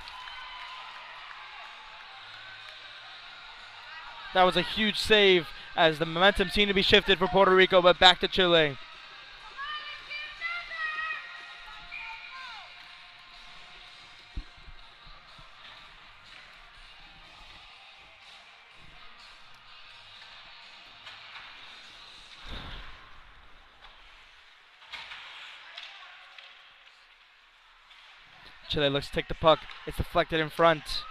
That was a huge save as the momentum seemed to be shifted for Puerto Rico, but back to Chile. Chile looks to take the puck. It's deflected in front.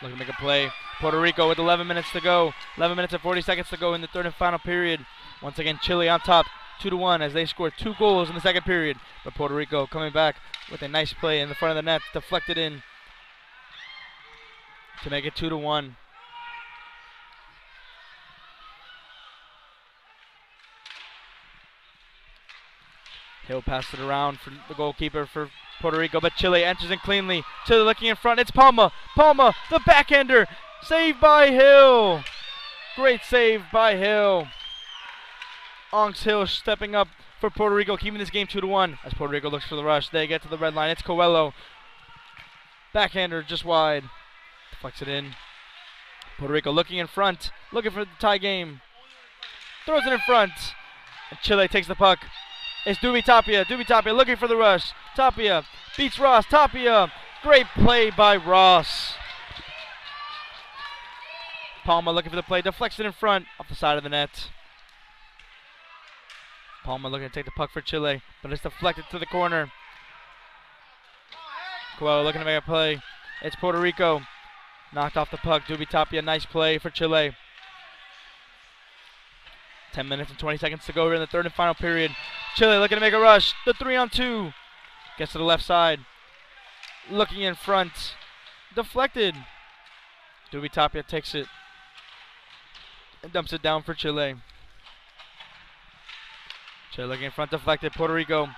Looking to make a play. Puerto Rico with 11 minutes to go. 11 minutes and 40 seconds to go in the third and final period. Once again, Chile on top, 2 to 1 as they score two goals in the second period. But Puerto Rico coming back with a nice play in the front of the net, deflected in to make it 2 to 1. He'll pass it around for the goalkeeper for Puerto Rico, but Chile enters in cleanly. Chile looking in front. It's Palma. Palma, the backhander. Saved by Hill. Great save by Hill. Onks Hill stepping up for Puerto Rico, keeping this game 2 to 1 as Puerto Rico looks for the rush. They get to the red line. It's Coelho. Backhander just wide. Deflects it in. Puerto Rico looking in front, looking for the tie game. Throws it in front. And Chile takes the puck. It's Dubi Tapia. Dubi Tapia looking for the rush. Tapia beats Ross. Tapia. Great play by Ross. Palma looking for the play. Deflects it in front off the side of the net. Palma looking to take the puck for Chile, but it's deflected to the corner. Coelho looking to make a play. It's Puerto Rico. Knocked off the puck. Dubi Tapia. Nice play for Chile. 10 minutes and 20 seconds to go here in the third and final period. Chile looking to make a rush. The three on two. Gets to the left side. Looking in front. Deflected. Dubi Tapia takes it and dumps it down for Chile. Chile looking in front, deflected. Puerto Rico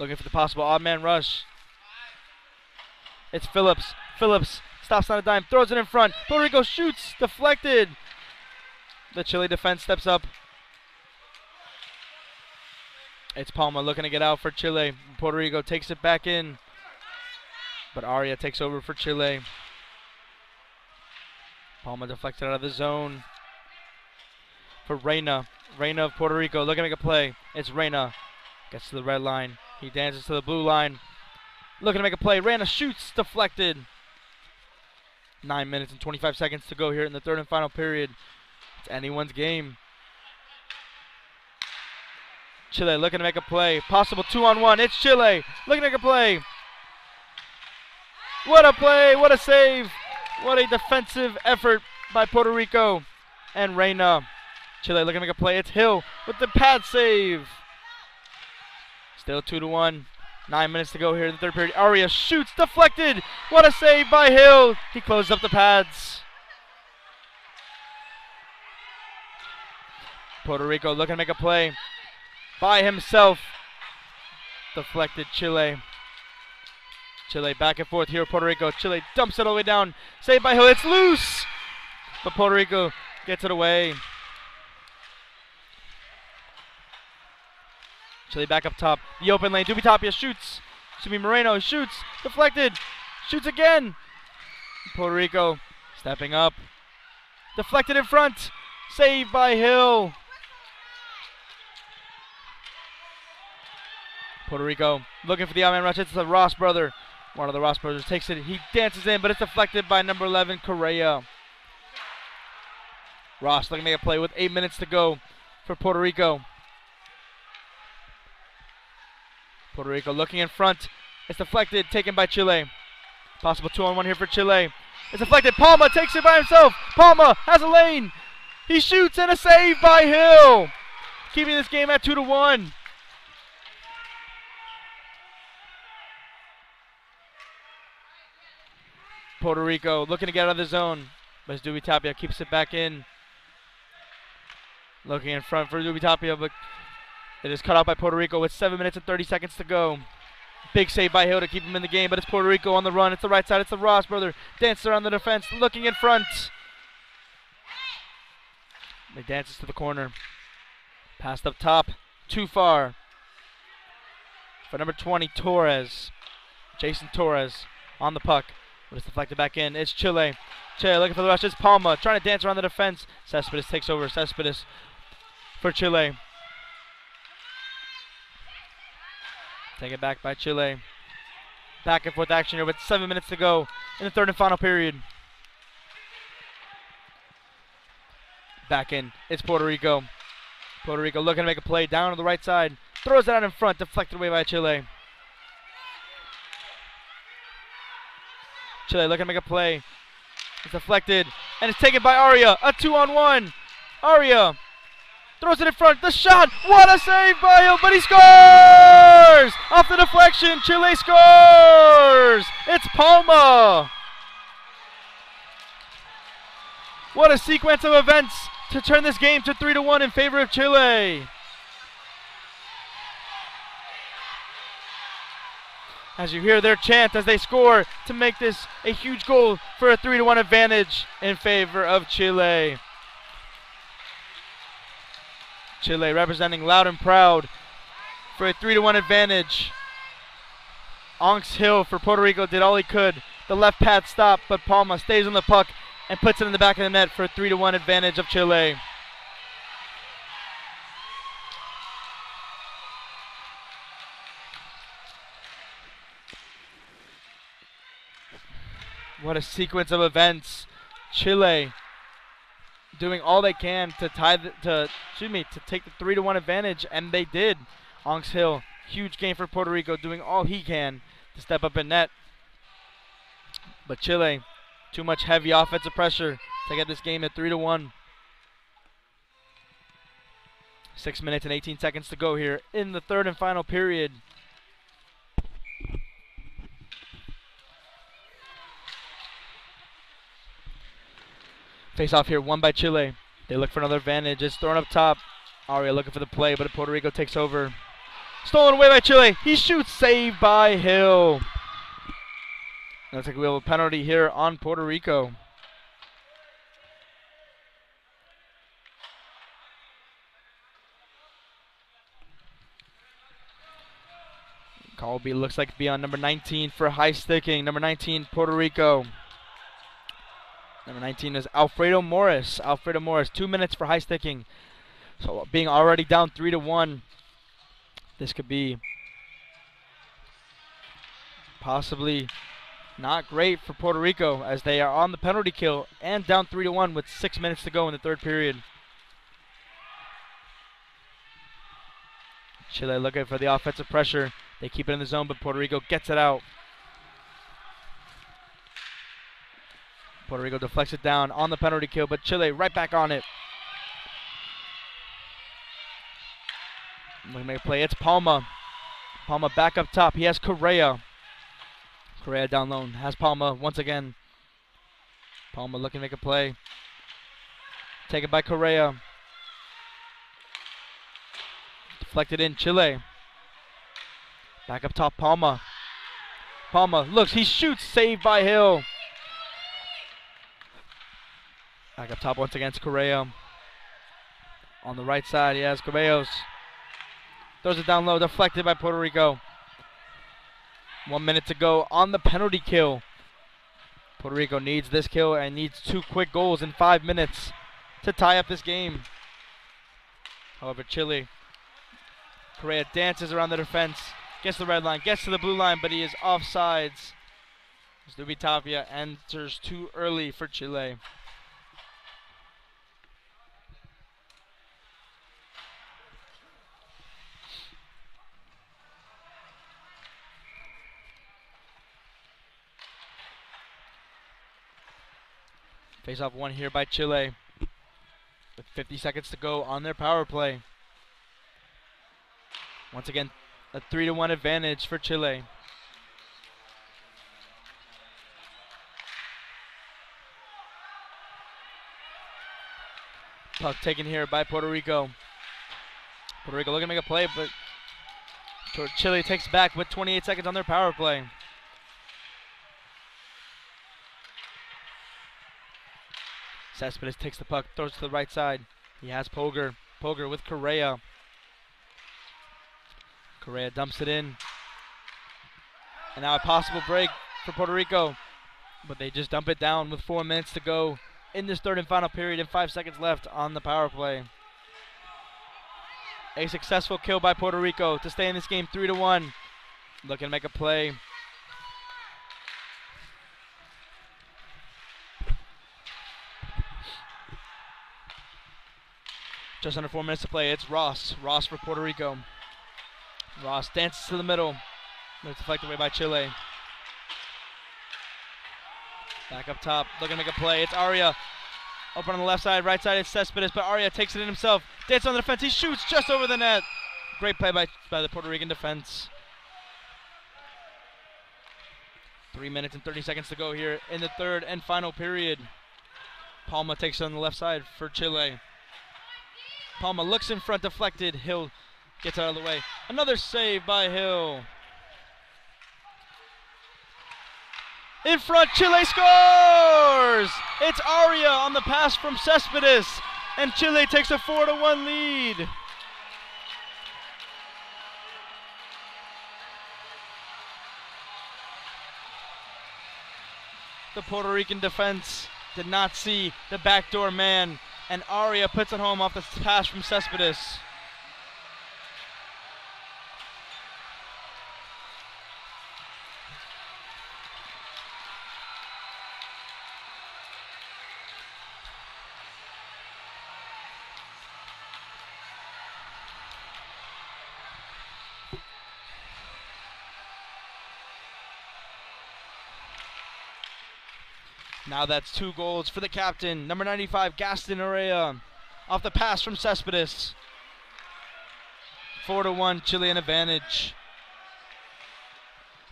looking for the possible odd man rush. It's Phillips. Phillips Stops on a dime. Throws it in front. Puerto Rico shoots. Deflected. The Chile defense steps up. It's Palma looking to get out for Chile. Puerto Rico takes it back in. But Aria takes over for Chile. Palma deflected out of the zone. For Reyna. Reyna of Puerto Rico looking to make a play. It's Reyna. Gets to the red line. He dances to the blue line. Looking to make a play. Reyna shoots. Deflected. Nine minutes and 25 seconds to go here in the third and final period. It's anyone's game. Chile looking to make a play. Possible two on one. It's Chile looking to make a play. What a play. What a save. What a defensive effort by Puerto Rico and Reyna. Chile looking to make a play. It's Hill with the pad save. Still two to one. Nine minutes to go here in the third period. Aria shoots, deflected. What a save by Hill. He closes up the pads. Puerto Rico looking to make a play by himself. Deflected Chile. Chile back and forth here. Puerto Rico. Chile dumps it all the way down. Saved by Hill. It's loose. But Puerto Rico gets it away. Chile back up top. The open lane. Dubi Tapia shoots. Sumi Moreno shoots. Deflected. Shoots again. Puerto Rico stepping up. Deflected in front. Saved by Hill. Puerto Rico looking for the outman rush. It's the Ross brother. One of the Ross brothers takes it. He dances in, but it's deflected by number 11, Correa. Ross looking to make a play with eight minutes to go for Puerto Rico. Puerto Rico looking in front. It's deflected, taken by Chile. Possible two on one here for Chile. It's deflected. Palma takes it by himself. Palma has a lane. He shoots and a save by Hill. Keeping this game at two to one. Puerto Rico looking to get out of the zone. But Dubi Tapia keeps it back in. Looking in front for Dubi Tapia, but it is cut out by Puerto Rico with 7 minutes and 30 seconds to go. Big save by Hill to keep him in the game, but it's Puerto Rico on the run. It's the right side. It's the Ross brother. Dances around the defense, looking in front. He dances to the corner. Passed up top. Too far. For number 20, Torres. Jason Torres on the puck. But it's deflected back in. It's Chile. Chile looking for the rush. It's Palma trying to dance around the defense. Cespedes takes over. Cespedes for Chile. Take it back by Chile. Back and forth action here with seven minutes to go in the third and final period. Back in. It's Puerto Rico. Puerto Rico looking to make a play down to the right side. Throws it out in front. Deflected away by Chile. Chile looking to make a play. It's deflected. And it's taken by Aria. A two on one. Aria throws it in front. The shot. What a save by him, but he scores! Off the deflection, Chile scores! It's Palma. What a sequence of events to turn this game to 3 to 1 in favor of Chile. As you hear their chant as they score to make this a huge goal for a 3 to 1 advantage in favor of Chile. Chile representing loud and proud for a 3 to 1 advantage. Onks Hill for Puerto Rico did all he could. The left pad stop, but Palma stays on the puck and puts it in the back of the net for a 3 to 1 advantage of Chile. What a sequence of events. Chile doing all they can to tie the, to excuse me to take the three to one advantage, and they did. Onks Hill, huge game for Puerto Rico, doing all he can to step up in net. But Chile, too much heavy offensive pressure to get this game at three to one. Six minutes and 18 seconds to go here in the third and final period. Face off here, won by Chile. They look for another advantage. It's thrown up top. Aria looking for the play, but Puerto Rico takes over. Stolen away by Chile. He shoots, saved by Hill. Looks like we have a penalty here on Puerto Rico. Call be looks like to be on number 19 for high sticking. Number 19, Puerto Rico. Number 19 is Alfredo Morris. Alfredo Morris, two minutes for high sticking. So uh, being already down three to one, this could be possibly not great for Puerto Rico as they are on the penalty kill and down three to one with six minutes to go in the third period. Chile looking for the offensive pressure. They keep it in the zone, but Puerto Rico gets it out. Puerto Rico deflects it down on the penalty kill, but Chile right back on it. To make a play. It's Palma. Palma back up top. He has Correa. Correa down low. Has Palma once again. Palma looking to make a play. Taken by Correa. Deflected in Chile. Back up top, Palma. Palma looks, he shoots, saved by Hill. Back up top once against Correa. On the right side, he has Cubillos. Throws it down low, deflected by Puerto Rico. One minute to go on the penalty kill. Puerto Rico needs this kill and needs two quick goals in five minutes to tie up this game. However, Chile, Correa dances around the defense, gets the red line, gets to the blue line, but he is offsides. Zubi Tapia enters too early for Chile. Face off one here by Chile. With 50 seconds to go on their power play. Once again, a 3 to 1 advantage for Chile. Puck taken here by Puerto Rico. Puerto Rico looking to make a play, but Chile takes back with 28 seconds on their power play. Cespedes takes the puck, throws to the right side. He has Poger. Poger with Correa. Correa dumps it in. And now a possible break for Puerto Rico. But they just dump it down with four minutes to go in this third and final period and five seconds left on the power play. A successful kill by Puerto Rico to stay in this game three to one. Looking to make a play. Just under four minutes to play. It's Ross. Ross for Puerto Rico. Ross dances to the middle. It's deflected away by Chile. Back up top, looking to make a play. It's Araya. Open on the left side, right side it's Cespedes, but Araya takes it in himself. Dances on the defense. He shoots just over the net. Great play by, by the Puerto Rican defense. Three minutes and 30 seconds to go here in the third and final period. Palma takes it on the left side for Chile. Palma looks in front, deflected. Hill gets out of the way. Another save by Hill. In front, Chile scores! It's Araya on the pass from Cespedes, and Chile takes a 4 to 1 lead. The Puerto Rican defense did not see the backdoor man and Araya puts it home off the pass from Cespedes. Now that's two goals for the captain, number 95, Gaston Araya, off the pass from Cespedes. Four to one, Chilean advantage.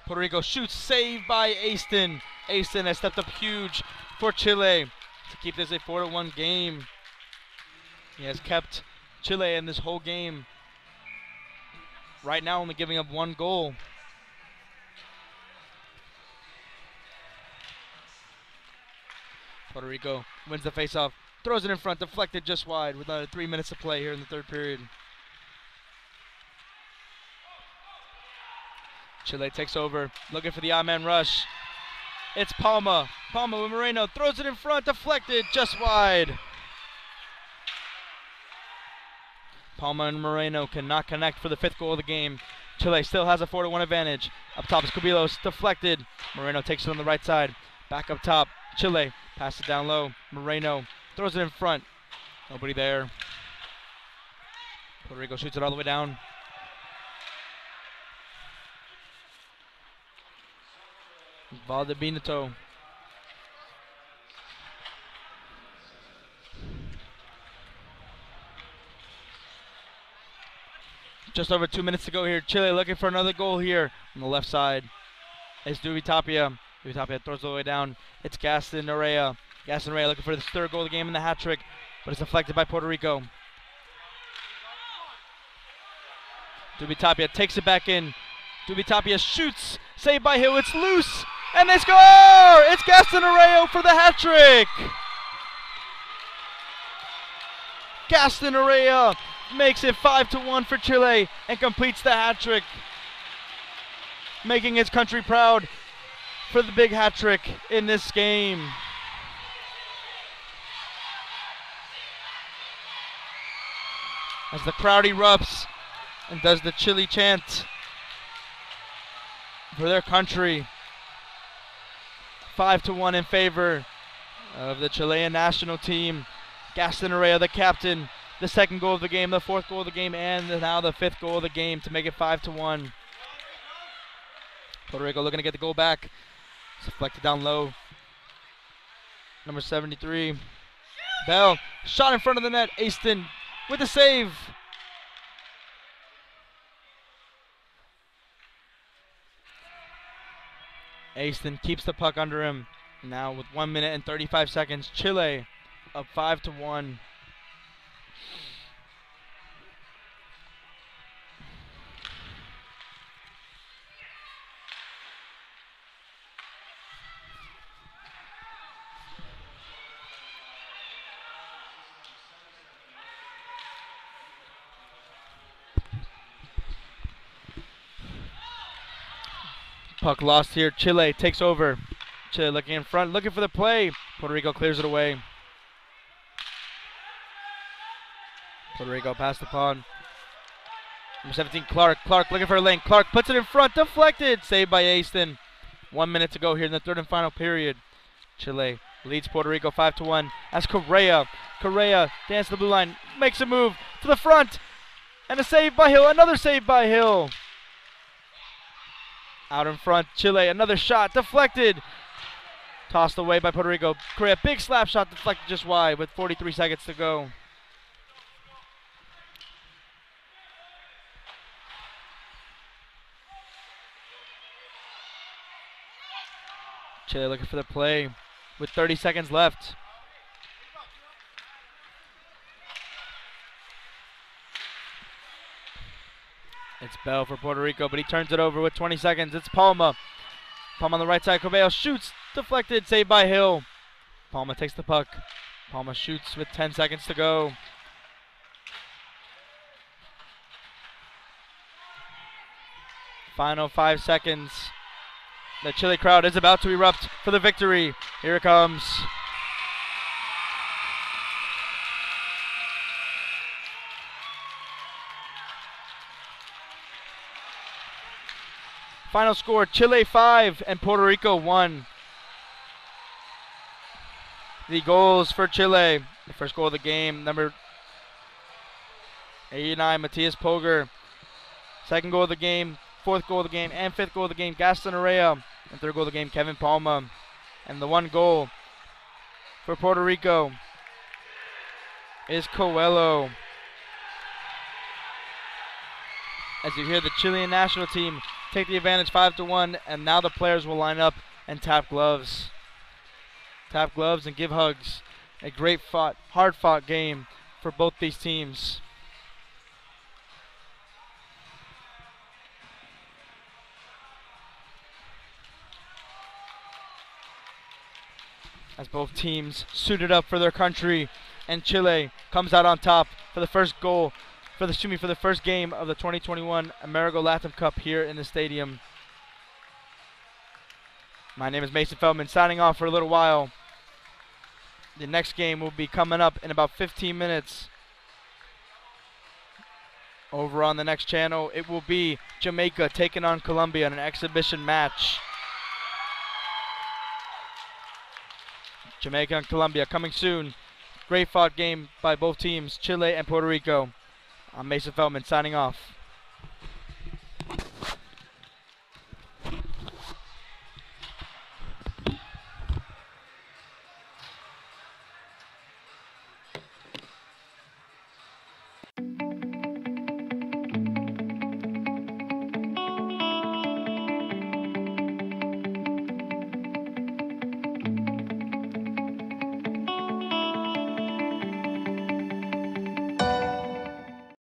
Puerto Rico shoots, saved by Aston. Aston has stepped up huge for Chile to keep this a four to one game. He has kept Chile in this whole game. Right now, only giving up one goal. Puerto Rico wins the faceoff, throws it in front, deflected just wide with uh, three minutes to play here in the third period. Chile takes over, looking for the odd man rush. It's Palma. Palma with Moreno throws it in front, deflected just wide. Palma and Moreno cannot connect for the fifth goal of the game. Chile still has a 4 1 advantage. Up top is Cubillos, deflected. Moreno takes it on the right side. Back up top. Chile passes it down low. Moreno throws it in front. Nobody there. Puerto Rico shoots it all the way down. Valdebenito. Just over two minutes to go here. Chile looking for another goal here on the left side. It's Dubi Tapia. Dubi Tapia throws it all the way down. It's Gaston Araya. Gaston Araya looking for the third goal of the game in the hat trick, but it's deflected by Puerto Rico. Dubitapia takes it back in. Dubitapia shoots. Saved by Hill. It's loose. And they score! It's Gaston Araya for the hat trick. Gaston Araya makes it 5 to 1 for Chile and completes the hat trick, making his country proud for the big hat trick in this game. As the crowd erupts and does the Chile chant for their country. 5 to 1 in favor of the Chilean national team. Gaston Araya, the captain, the second goal of the game, the fourth goal of the game, and now the fifth goal of the game to make it five to one. Puerto Rico looking to get the goal back. It's deflected down low. Number 73. Bell shot in front of the net. Aston with the save. Aston keeps the puck under him. Now with one minute and 35 seconds, Chile up five to one. Puck lost here. Chile takes over. Chile looking in front, looking for the play. Puerto Rico clears it away. Puerto Rico past the pawn. Number 17, Clark. Clark looking for a lane. Clark puts it in front, deflected. Saved by Aston. One minute to go here in the third and final period. Chile leads Puerto Rico 5 to 1 as Correa. Correa dances the blue line, makes a move to the front, and a save by Hill. Another save by Hill. Out in front, Chile, another shot, deflected. Tossed away by Puerto Rico. Correa, big slap shot, deflected just wide with 43 seconds to go. Chile looking for the play with 30 seconds left. It's Bell for Puerto Rico, but he turns it over with 20 seconds. It's Palma. Palma on the right side. Cabello shoots. Deflected. Saved by Hill. Palma takes the puck. Palma shoots with 10 seconds to go. Final five seconds. The Chile crowd is about to erupt for the victory. Here it comes. Final score Chile 5 and Puerto Rico 1. The goals for Chile. The first goal of the game, number 89, Matias Poger. Second goal of the game, fourth goal of the game, and fifth goal of the game, Gaston Araya. And third goal of the game, Kevin Palma. And the one goal for Puerto Rico is Coelho. As you hear the Chilean national team take the advantage five to one, and now the players will line up and tap gloves. Tap gloves and give hugs. A great fought, hard fought game for both these teams. as both teams suited up for their country. And Chile comes out on top for the first goal, for the, excuse for the first game of the 2021 Amerigol Latam Cup here in the stadium. My name is Mason Feldman, signing off for a little while. The next game will be coming up in about 15 minutes. Over on the next channel, it will be Jamaica taking on Colombia in an exhibition match. Jamaica and Colombia coming soon. Great fought game by both teams, Chile and Puerto Rico. I'm Mason Feldman signing off.